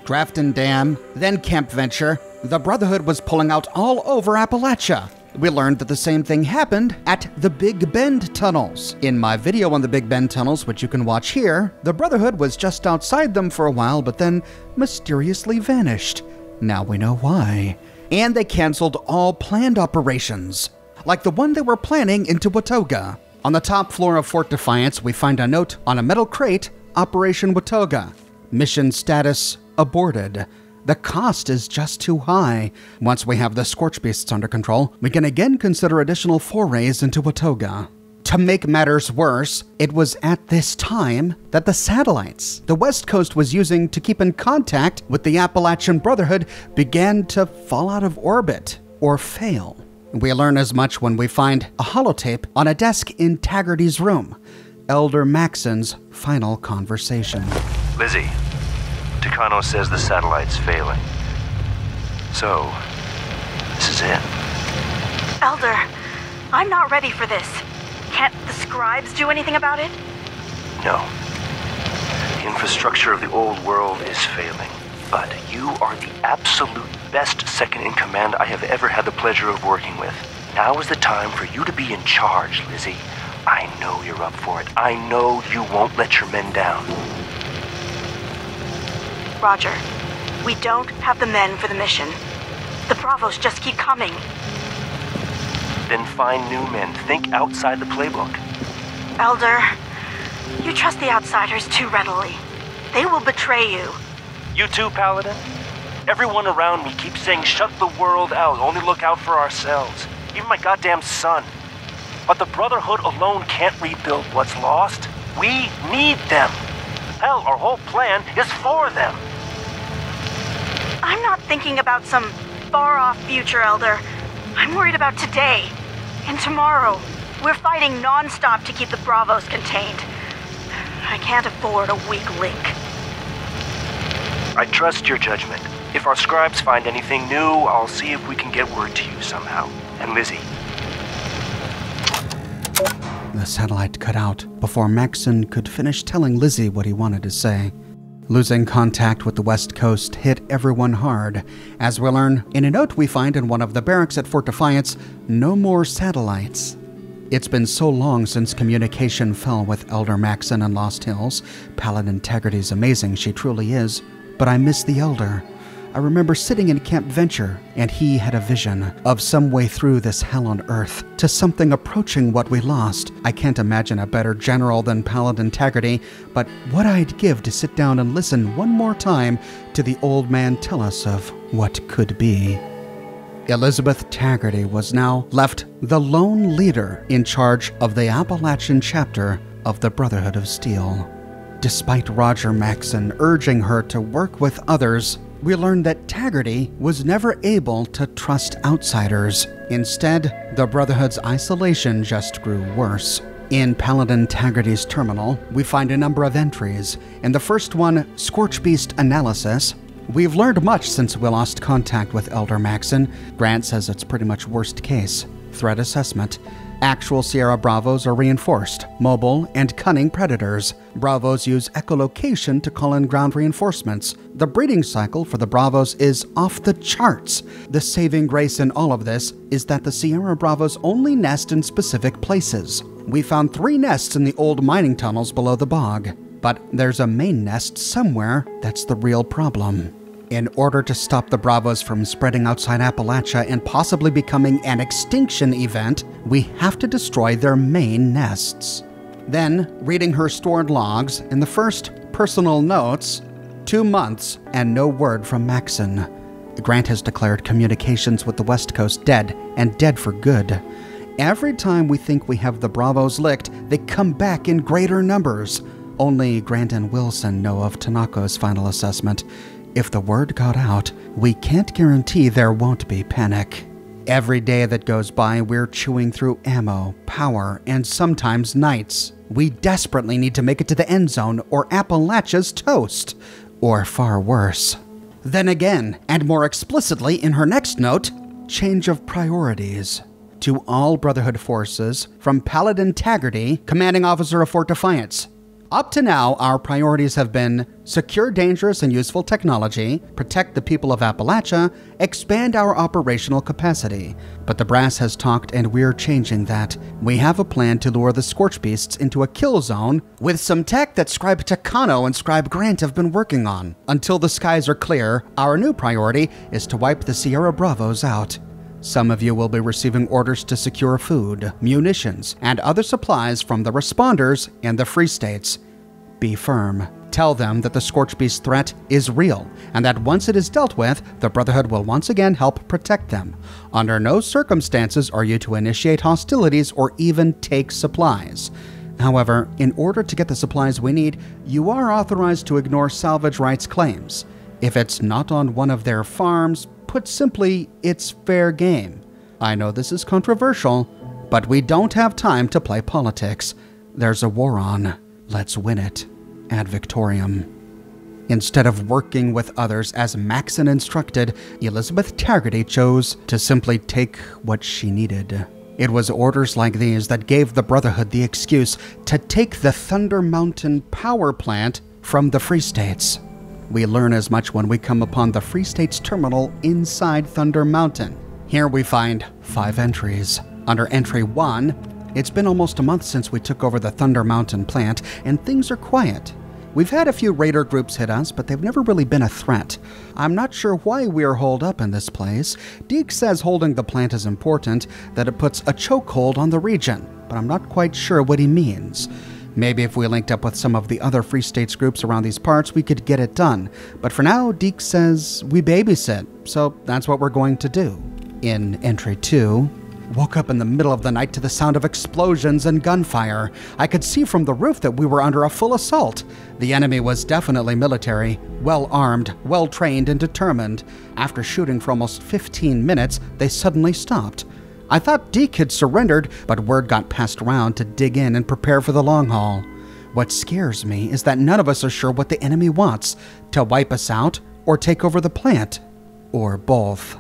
Grafton Dam, then Camp Venture, the Brotherhood was pulling out all over Appalachia. We learned that the same thing happened at the Big Bend tunnels. In my video on the Big Bend tunnels, which you can watch here, the Brotherhood was just outside them for a while, but then mysteriously vanished. Now we know why and they canceled all planned operations, like the one they were planning into Watoga. On the top floor of Fort Defiance, we find a note on a metal crate Operation Watoga. Mission status aborted. The cost is just too high. Once we have the Scorch Beasts under control, we can again consider additional forays into Watoga. To make matters worse, it was at this time that the satellites the West Coast was using to keep in contact with the Appalachian Brotherhood began to fall out of orbit or fail. We learn as much when we find a holotape on a desk in Taggerty's room. Elder Maxson's final conversation. Lizzie, Takano says the satellite's failing. So, this is it. Elder, I'm not ready for this. Can't the scribes do anything about it? No. The infrastructure of the old world is failing. But you are the absolute best second in command I have ever had the pleasure of working with. Now is the time for you to be in charge, Lizzie. I know you're up for it. I know you won't let your men down. Roger. We don't have the men for the mission. The Bravos just keep coming. Then find new men. Think outside the playbook. Elder, you trust the outsiders too readily. They will betray you. You too, Paladin? Everyone around me keeps saying shut the world out, only look out for ourselves. Even my goddamn son. But the Brotherhood alone can't rebuild what's lost. We need them. Hell, our whole plan is for them. I'm not thinking about some far off future, Elder. I'm worried about today and tomorrow. We're fighting non-stop to keep the Bravos contained. I can't afford a weak link. I trust your judgment. If our scribes find anything new, I'll see if we can get word to you somehow. And Lizzie. The satellite cut out before Maxson could finish telling Lizzie what he wanted to say. Losing contact with the West Coast hit everyone hard. As we learn in a note we find in one of the barracks at Fort Defiance no more satellites. It's been so long since communication fell with Elder Maxson and Lost Hills. Paladin Taggerty's amazing, she truly is. But I miss the Elder. I remember sitting in Camp Venture, and he had a vision of some way through this hell on earth to something approaching what we lost. I can't imagine a better general than Paladin Taggerty, but what I'd give to sit down and listen one more time to the old man tell us of what could be. Elizabeth Taggerty was now left the lone leader in charge of the Appalachian chapter of the Brotherhood of Steel. Despite Roger Maxson urging her to work with others, we learned that Taggerty was never able to trust outsiders. Instead, the Brotherhood's isolation just grew worse. In Paladin Taggerty's terminal, we find a number of entries. In the first one, Scorch Beast Analysis, We've learned much since we lost contact with Elder Maxson. Grant says it's pretty much worst case. Threat assessment. Actual Sierra Bravos are reinforced, mobile, and cunning predators. Bravos use echolocation to call in ground reinforcements. The breeding cycle for the Bravos is off the charts. The saving grace in all of this is that the Sierra Bravos only nest in specific places. We found three nests in the old mining tunnels below the bog. But there's a main nest somewhere that's the real problem. In order to stop the Bravos from spreading outside Appalachia and possibly becoming an extinction event, we have to destroy their main nests. Then, reading her stored logs, in the first personal notes, two months and no word from Maxson. Grant has declared communications with the West Coast dead, and dead for good. Every time we think we have the Bravos licked, they come back in greater numbers. Only Grant and Wilson know of Takano's final assessment. If the word got out, we can't guarantee there won't be panic. Every day that goes by, we're chewing through ammo, power, and sometimes knights. We desperately need to make it to the end zone, or Appalachia's toast. Or far worse. Then again, and more explicitly in her next note, change of priorities. To all Brotherhood forces, from Paladin Taggerty, commanding officer of Fort Defiance. Up to now, our priorities have been secure dangerous and useful technology, protect the people of Appalachia, expand our operational capacity. But the brass has talked and we're changing that. We have a plan to lure the Scorch Beasts into a kill zone with some tech that Scribe Takano and Scribe Grant have been working on. Until the skies are clear, our new priority is to wipe the Sierra Bravos out. Some of you will be receiving orders to secure food, munitions, and other supplies from the responders in the Free States. Be firm. Tell them that the Scorch Beast threat is real, and that once it is dealt with, the Brotherhood will once again help protect them. Under no circumstances are you to initiate hostilities or even take supplies. However, in order to get the supplies we need, you are authorized to ignore salvage rights claims. If it's not on one of their farms, put simply, it's fair game. I know this is controversial, but we don't have time to play politics. There's a war on. Let's win it ad victoriam. Instead of working with others as Maxson instructed, Elizabeth Taggerty chose to simply take what she needed. It was orders like these that gave the Brotherhood the excuse to take the Thunder Mountain power plant from the Free States. We learn as much when we come upon the Free States terminal inside Thunder Mountain. Here we find five entries. Under entry 1, it's been almost a month since we took over the Thunder Mountain plant, and things are quiet. We've had a few raider groups hit us, but they've never really been a threat. I'm not sure why we're holed up in this place. Deke says holding the plant is important, that it puts a chokehold on the region, but I'm not quite sure what he means. Maybe if we linked up with some of the other Free States groups around these parts, we could get it done. But for now, Deke says we babysit, so that's what we're going to do. In entry 2, Woke up in the middle of the night to the sound of explosions and gunfire. I could see from the roof that we were under a full assault. The enemy was definitely military, well armed, well trained, and determined. After shooting for almost 15 minutes, they suddenly stopped. I thought Deke had surrendered, but word got passed around to dig in and prepare for the long haul. What scares me is that none of us are sure what the enemy wants to wipe us out or take over the plant, or both.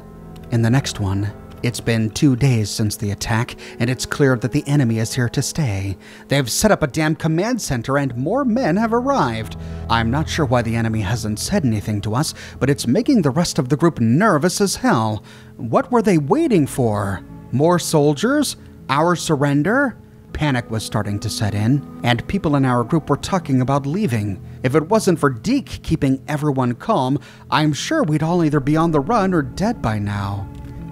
In the next one, it's been two days since the attack, and it's clear that the enemy is here to stay. They've set up a damn command center, and more men have arrived. I'm not sure why the enemy hasn't said anything to us, but it's making the rest of the group nervous as hell. What were they waiting for? More soldiers? Our surrender? Panic was starting to set in, and people in our group were talking about leaving. If it wasn't for Deke keeping everyone calm, I'm sure we'd all either be on the run or dead by now.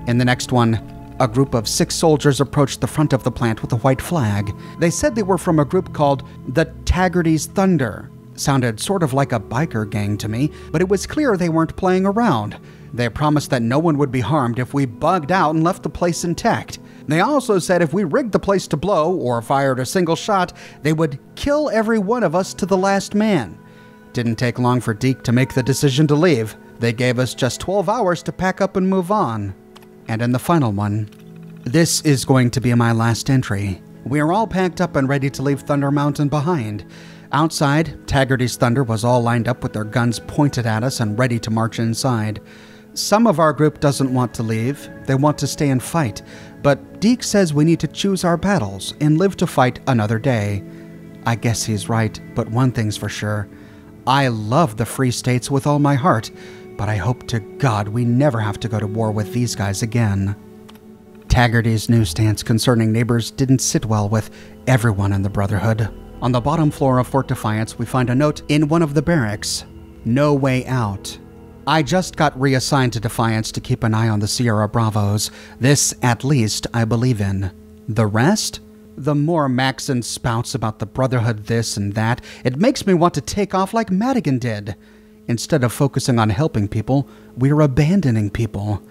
In the next one, a group of six soldiers approached the front of the plant with a white flag. They said they were from a group called the Taggerty's Thunder. Sounded sort of like a biker gang to me, but it was clear they weren't playing around. They promised that no one would be harmed if we bugged out and left the place intact. They also said if we rigged the place to blow or fired a single shot, they would kill every one of us to the last man. Didn't take long for Deke to make the decision to leave. They gave us just 12 hours to pack up and move on. And in the final one, this is going to be my last entry. We are all packed up and ready to leave Thunder Mountain behind. Outside, Taggerty's Thunder was all lined up with their guns pointed at us and ready to march inside. Some of our group doesn't want to leave, they want to stay and fight, but Deke says we need to choose our battles and live to fight another day. I guess he's right, but one thing's for sure. I love the Free States with all my heart, but I hope to God we never have to go to war with these guys again. Taggerty's new stance concerning neighbors didn't sit well with everyone in the Brotherhood. On the bottom floor of Fort Defiance, we find a note in one of the barracks No way out. I just got reassigned to Defiance to keep an eye on the Sierra Bravos. This, at least, I believe in. The rest? The more Maxson spouts about the Brotherhood this and that, it makes me want to take off like Madigan did. Instead of focusing on helping people, we're abandoning people.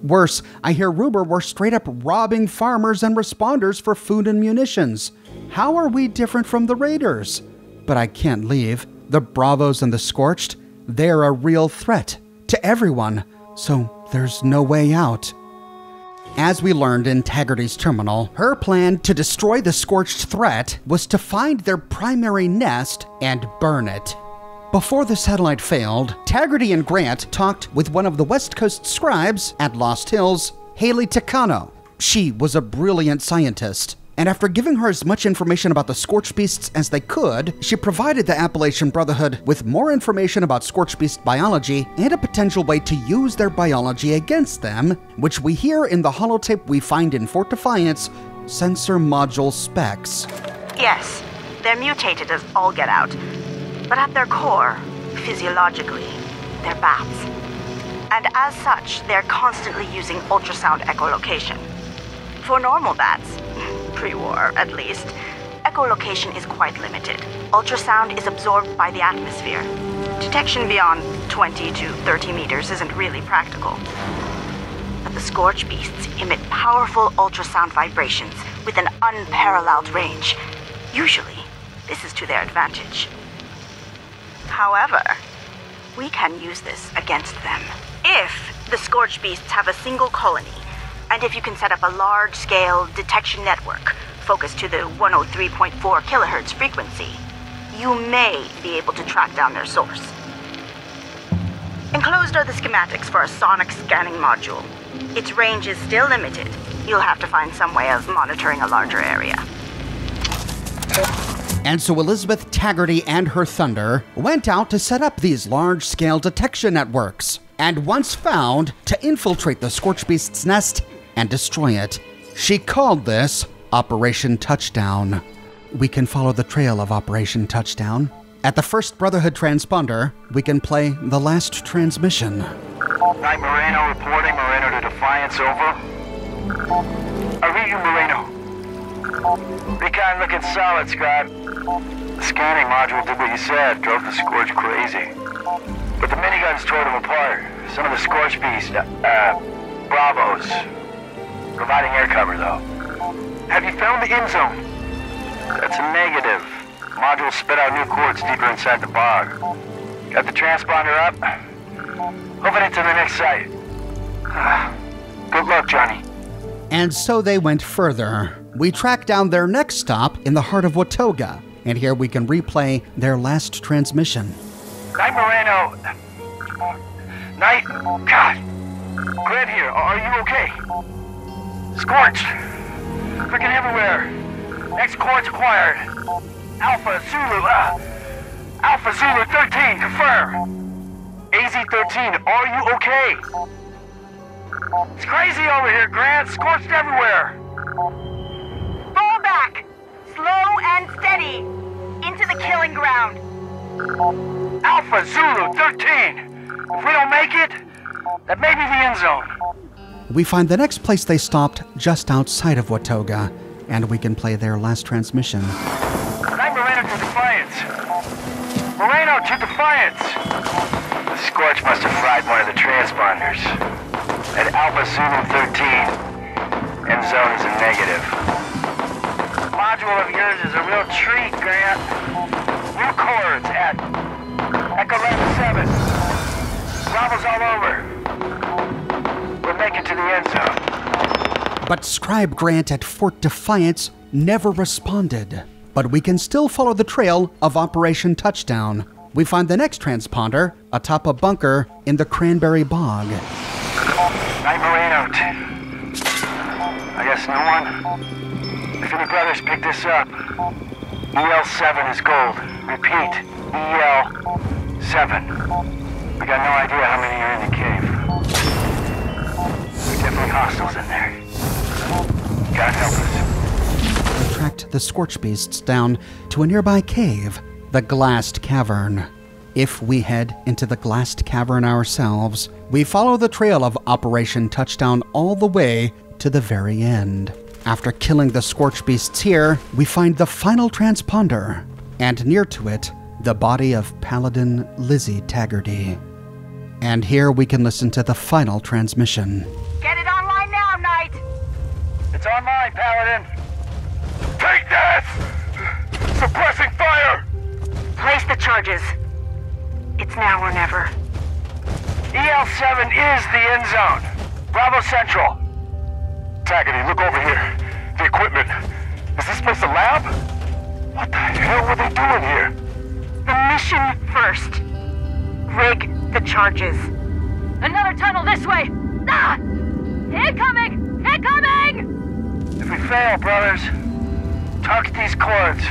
Worse, I hear rumor we're straight up robbing farmers and responders for food and munitions. How are we different from the raiders? But I can't leave. The Bravos and the Scorched, they're a real threat to everyone, so there's no way out. As we learned in Taggerty's terminal, her plan to destroy the Scorched threat was to find their primary nest and burn it. Before the satellite failed, Taggarty and Grant talked with one of the West Coast scribes at Lost Hills, Haley Takano. She was a brilliant scientist, and after giving her as much information about the Scorch Beasts as they could, she provided the Appalachian Brotherhood with more information about Scorch Beast biology and a potential way to use their biology against them, which we hear in the holotape we find in Fort Defiance sensor module specs. Yes, they're mutated as all get out, but at their core, physiologically, they're bats. And as such, they're constantly using ultrasound echolocation. For normal bats, pre war at least, echolocation is quite limited. Ultrasound is absorbed by the atmosphere. Detection beyond 20 to 30 meters isn't really practical. But the Scorch Beasts emit powerful ultrasound vibrations with an unparalleled range. Usually, this is to their advantage. However, we can use this against them. If the Scorch Beasts have a single colony, and if you can set up a large scale detection network focused to the 103.4 kilohertz frequency, you may be able to track down their source. Enclosed are the schematics for a sonic scanning module. Its range is still limited. You'll have to find some way of monitoring a larger area. And so Elizabeth Taggerty and her Thunder went out to set up these large scale detection networks, and once found, to infiltrate the Scorchbeast's nest and destroy it. She called this Operation Touchdown. We can follow the trail of Operation Touchdown. At the first Brotherhood transponder, we can play the last transmission. Knight Moreno reporting, Moreno to Defiance, over. I read you, Moreno. Recon looking solid, Scott. The scanning module did what you said, drove the Scorch crazy. But the miniguns tore them apart. Some of the Scorch beasts, uh, uh, Bravos. Providing air cover, though. Have you found the end zone? That's a negative. Module spit out new coords deeper inside the bog. Got the transponder up? Moving it to the next site. Good luck, Johnny. And so they went further. We tracked down their next stop in the heart of Watoga, and here we can replay their last transmission. Knight Moreno. Night. God. Grant here. Are you okay? Scorched. Freaking everywhere. Next coord's acquired. Alpha Zulu. Uh, Alpha Zulu 13. Confirm. AZ 13. Are you okay? It's crazy over here, Grant. Scorched everywhere. Fall back! Slow and steady! Into the killing ground. Alpha Zulu 13. If we don't make it, that may be the end zone. We find the next place they stopped just outside of Watoga, and we can play their last transmission. Knight Moreno to Defiance. Moreno to Defiance. The Scorch must have fried one of the transponders. At Alpha Zulu 13, end zone is a negative. Module of yours is a real treat, Grant. New coords at Echo Lab 7. Bravo's all over. We're making to the end zone. But Scribe Grant at Fort Defiance never responded. But we can still follow the trail of Operation Touchdown. We find the next transponder atop a bunker in the Cranberry Bog. Knight Moreno. Oh, t- I guess no one. If any brothers pick this up, EL7 is gold. Repeat, EL7. We got no idea how many are in the cave. Definitely hostiles in there. God help us. We tracked the Scorch Beasts down to a nearby cave, the Glassed Cavern. If we head into the Glassed Cavern ourselves, we follow the trail of Operation Touchdown all the way to the very end. After killing the Scorch Beasts here, we find the final transponder, and near to it, the body of Paladin Lizzie Taggerty. And here we can listen to the final transmission. It's online, Paladin. Take that! Suppressing fire! Place the charges. It's now or never. EL7 is the end zone. Bravo Central. Taggerty, look over here. The equipment. Is this place a lab? What the hell were they doing here? The mission first. Rig the charges. Another tunnel this way! Ah! Incoming! Incoming! We fail, brothers, target these coords.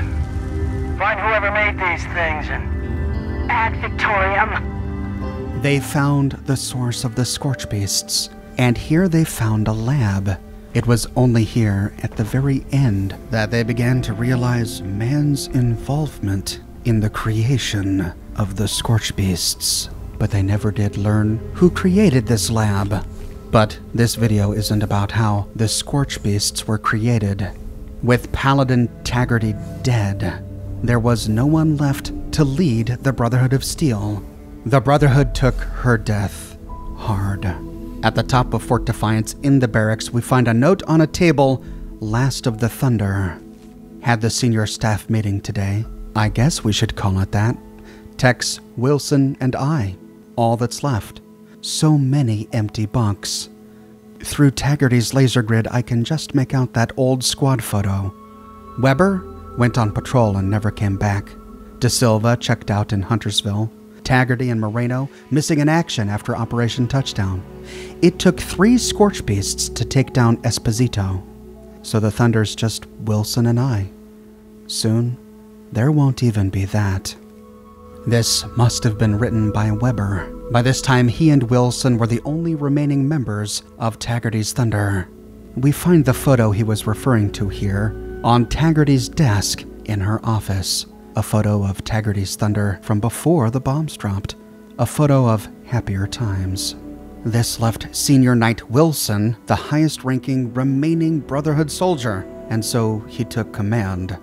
Find whoever made these things and Ad Victoriam. They found the source of the Scorch Beasts, and here they found a lab. It was only here, at the very end, that they began to realize man's involvement in the creation of the Scorch Beasts. But they never did learn who created this lab. But this video isn't about how the Scorch Beasts were created. With Paladin Taggerty dead, there was no one left to lead the Brotherhood of Steel. The Brotherhood took her death hard. At the top of Fort Defiance in the barracks, we find a note on a table Last of the Thunder. Had the senior staff meeting today. I guess we should call it that. Tex, Wilson, and I. All that's left. So many empty bunks. Through Taggerty's laser grid, I can just make out that old squad photo. Weber went on patrol and never came back. De Silva checked out in Huntersville. Taggerty and Moreno missing in action after Operation Touchdown. It took three Scorch Beasts to take down Esposito. So the Thunder's just Wilson and I. Soon, there won't even be that. This must have been written by Weber. By this time, he and Wilson were the only remaining members of Taggerty's Thunder. We find the photo he was referring to here on Taggerty's desk in her office. A photo of Taggerty's Thunder from before the bombs dropped. A photo of happier times. This left Senior Knight Wilson the highest ranking remaining Brotherhood soldier, and so he took command.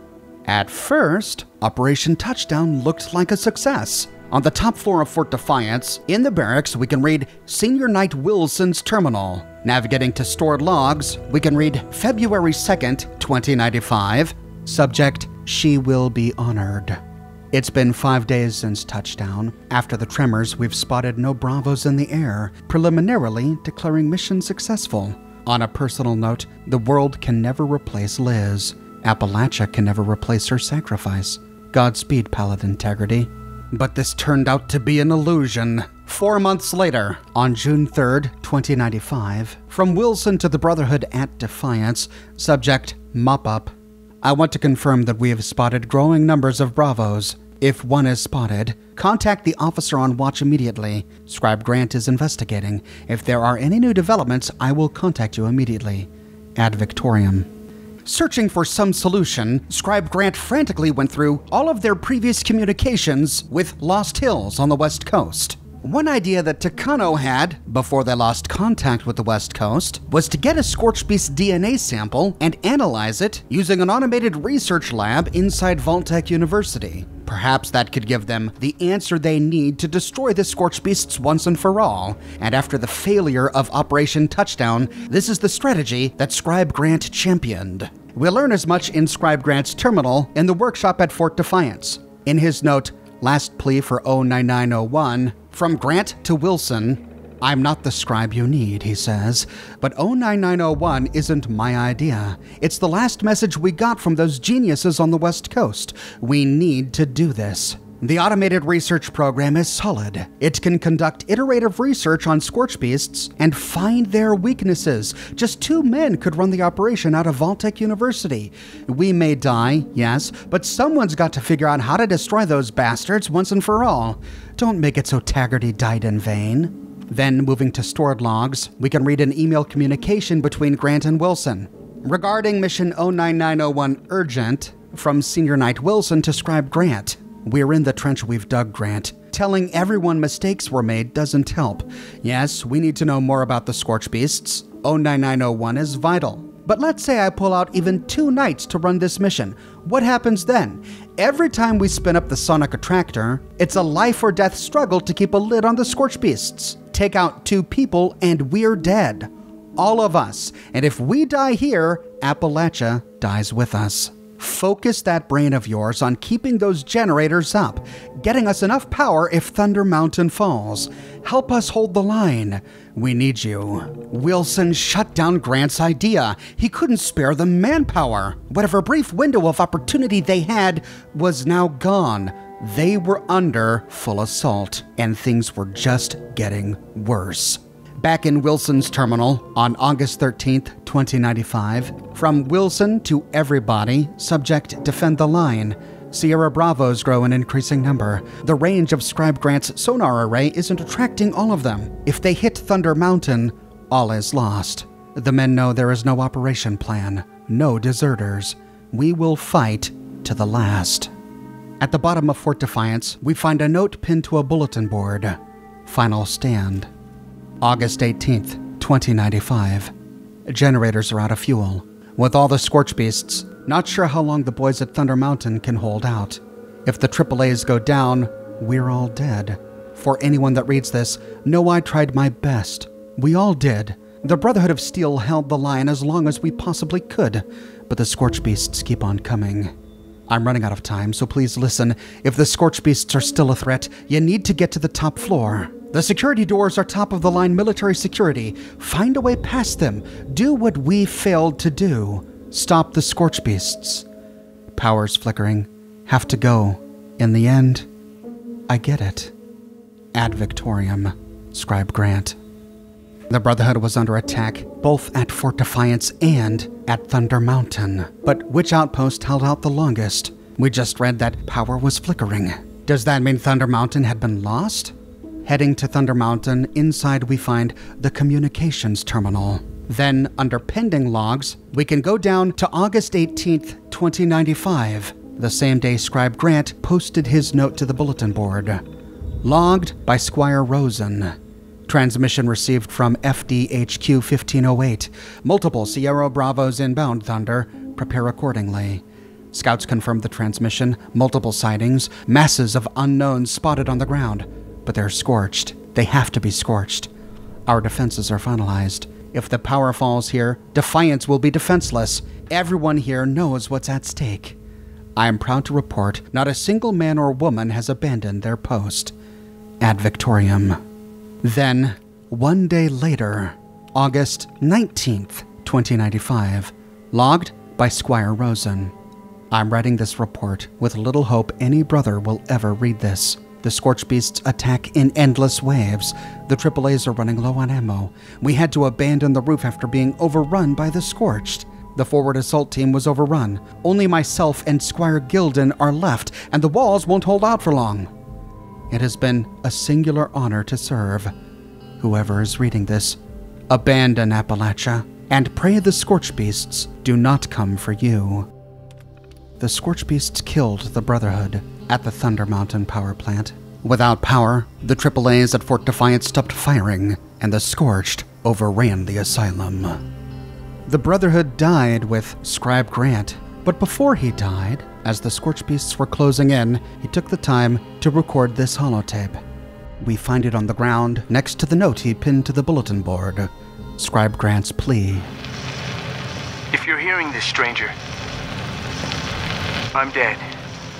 At first, Operation Touchdown looked like a success. On the top floor of Fort Defiance, in the barracks, we can read Senior Knight Wilson's terminal. Navigating to stored logs, we can read February 2nd, 2095. Subject, She Will Be Honored. It's been five days since touchdown. After the tremors, we've spotted no Bravos in the air, preliminarily declaring mission successful. On a personal note, the world can never replace Liz. Appalachia can never replace her sacrifice. Godspeed, Paladin Taggerty. But this turned out to be an illusion. Four months later, on June 3rd, 2095, from Wilson to the Brotherhood at Defiance, subject Mop Up. I want to confirm that we have spotted growing numbers of Bravos. If one is spotted, contact the officer on watch immediately. Scribe Grant is investigating. If there are any new developments, I will contact you immediately. Ad Victoriam. Searching for some solution, Scribe Grant frantically went through all of their previous communications with Lost Hills on the West Coast. One idea that Takano had, before they lost contact with the West Coast, was to get a Scorch Beast DNA sample and analyze it using an automated research lab inside Vault-Tec University. Perhaps that could give them the answer they need to destroy the Scorch Beasts once and for all. And after the failure of Operation Touchdown, this is the strategy that Scribe Grant championed. We'll learn as much in Scribe Grant's terminal in the workshop at Fort Defiance. In his note, Last plea for 09901 from Grant to Wilson. I'm not the scribe you need, he says, but 09901 isn't my idea. It's the last message we got from those geniuses on the West Coast. We need to do this. The automated research program is solid. It can conduct iterative research on Scorch Beasts and find their weaknesses. Just two men could run the operation out of Vault-Tec University. We may die, yes, but someone's got to figure out how to destroy those bastards once and for all. Don't make it so Taggerty died in vain. Then, moving to stored logs, we can read an email communication between Grant and Wilson. Regarding mission 09901 Urgent, from Senior Knight Wilson to Scribe Grant. We're in the trench we've dug, Grant. Telling everyone mistakes were made doesn't help. Yes, we need to know more about the Scorch Beasts. 09901 is vital. But let's say I pull out even two knights to run this mission. What happens then? Every time we spin up the sonic attractor, it's a life or death struggle to keep a lid on the Scorch Beasts. Take out two people and we're dead. All of us. And if we die here, Appalachia dies with us. Focus that brain of yours on keeping those generators up, getting us enough power if Thunder Mountain falls. Help us hold the line. We need you. Wilson shut down Grant's idea. He couldn't spare the manpower. Whatever brief window of opportunity they had was now gone. They were under full assault, and things were just getting worse back in Wilson's terminal on August 13th, 2095. From Wilson to everybody, subject defend the line. Sierra Bravos grow in increasing number. The range of Scribe Grant's sonar array isn't attracting all of them. If they hit Thunder Mountain, all is lost. The men know there is no operation plan, no deserters. We will fight to the last. At the bottom of Fort Defiance, we find a note pinned to a bulletin board. Final stand. August 18th, 2095. Generators are out of fuel. With all the Scorch Beasts, Not sure how long the boys at Thunder Mountain can hold out. If the AAAs go down, we're all dead. For anyone that reads this, know I tried my best. We all did. The Brotherhood of Steel held the line as long as we possibly could, but the Scorch Beasts keep on coming. I'm running out of time, so please listen. If the Scorch Beasts are still a threat, you need to get to the top floor. The security doors are top of the line military security. Find a way past them. Do what we failed to do. Stop the Scorch Beasts. Powers flickering. Have to go. In the end, I get it. Ad Victoriam, Scribe Grant. The Brotherhood was under attack, both at Fort Defiance and at Thunder Mountain. But which outpost held out the longest? We just read that power was flickering. Does that mean Thunder Mountain had been lost? Heading to Thunder Mountain, inside we find the communications terminal. Then, under pending logs, we can go down to August 18th, 2095, the same day Scribe Grant posted his note to the bulletin board. Logged by Squire Rosen. Transmission received from FDHQ 1508. Multiple Sierra Bravos inbound, Thunder. Prepare accordingly. Scouts confirmed the transmission, multiple sightings, masses of unknowns spotted on the ground. But they're scorched. They have to be scorched. Our defenses are finalized. If the power falls here, Defiance will be defenseless. Everyone here knows what's at stake. I am proud to report not a single man or woman has abandoned their post. Ad Victoriam. Then, one day later, August 19th, 2095, logged by Squire Rosen. I'm writing this report with little hope any brother will ever read this. The Scorch Beasts attack in endless waves. The AAAs are running low on ammo. We had to abandon the roof after being overrun by the Scorched. The forward assault team was overrun. Only myself and Squire Gilden are left, and the walls won't hold out for long. It has been a singular honor to serve. Whoever is reading this, abandon Appalachia and pray the Scorch Beasts do not come for you. The Scorch Beasts killed the Brotherhood at the Thunder Mountain power plant. Without power, the AAAs at Fort Defiance stopped firing, and the Scorched overran the asylum. The Brotherhood died with Scribe Grant, but before he died, as the Scorch Beasts were closing in, he took the time to record this holotape. We find it on the ground next to the note he pinned to the bulletin board. Scribe Grant's plea. If you're hearing this, stranger, I'm dead.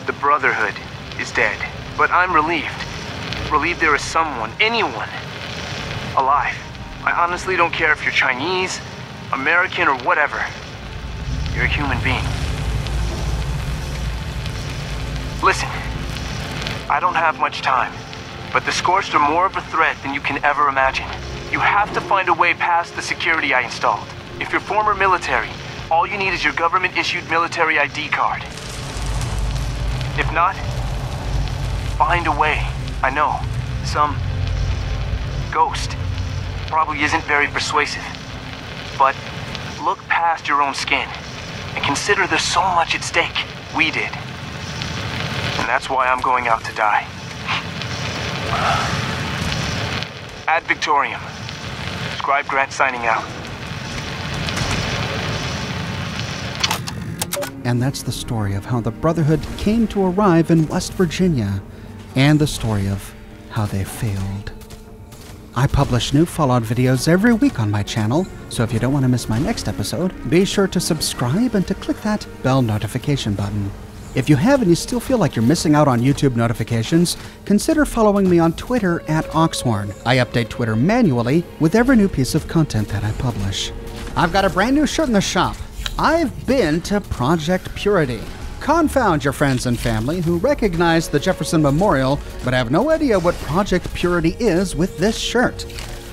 The Brotherhood is dead. But I'm relieved. Relieved there is someone, anyone, alive. I honestly don't care if you're Chinese, American, or whatever. You're a human being. Listen, I don't have much time, but the Scorched are more of a threat than you can ever imagine. You have to find a way past the security I installed. If you're former military, all you need is your government-issued military ID card. If not, find a way. I know, some ghost probably isn't very persuasive. But look past your own skin and consider there's so much at stake. We did. And that's why I'm going out to die. Ad Victoriam. Scribe Grant signing out. And that's the story of how the Brotherhood came to arrive in West Virginia, and the story of how they failed. I publish new Fallout videos every week on my channel, so if you don't want to miss my next episode, be sure to subscribe and to click that bell notification button. If you have and you still feel like you're missing out on YouTube notifications, consider following me on Twitter at Oxhorn. I update Twitter manually with every new piece of content that I publish. I've got a brand new shirt in the shop. I've been to Project Purity. Confound your friends and family who recognize the Jefferson Memorial but have no idea what Project Purity is with this shirt.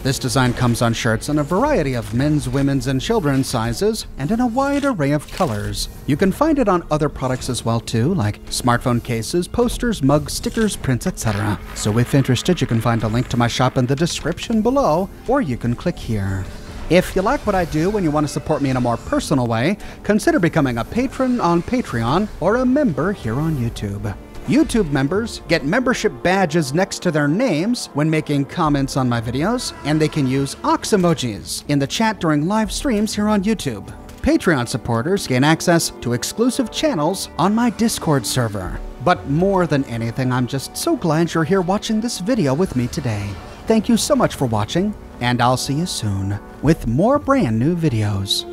This design comes on shirts in a variety of men's, women's, and children's sizes and in a wide array of colors. You can find it on other products as well too, like smartphone cases, posters, mugs, stickers, prints, etc. So if interested, you can find a link to my shop in the description below, or you can click here. If you like what I do and you want to support me in a more personal way, consider becoming a patron on Patreon or a member here on YouTube. YouTube members get membership badges next to their names when making comments on my videos, and they can use ox emojis in the chat during live streams here on YouTube. Patreon supporters gain access to exclusive channels on my Discord server. But more than anything, I'm just so glad you're here watching this video with me today. Thank you so much for watching, and I'll see you soon with more brand new videos.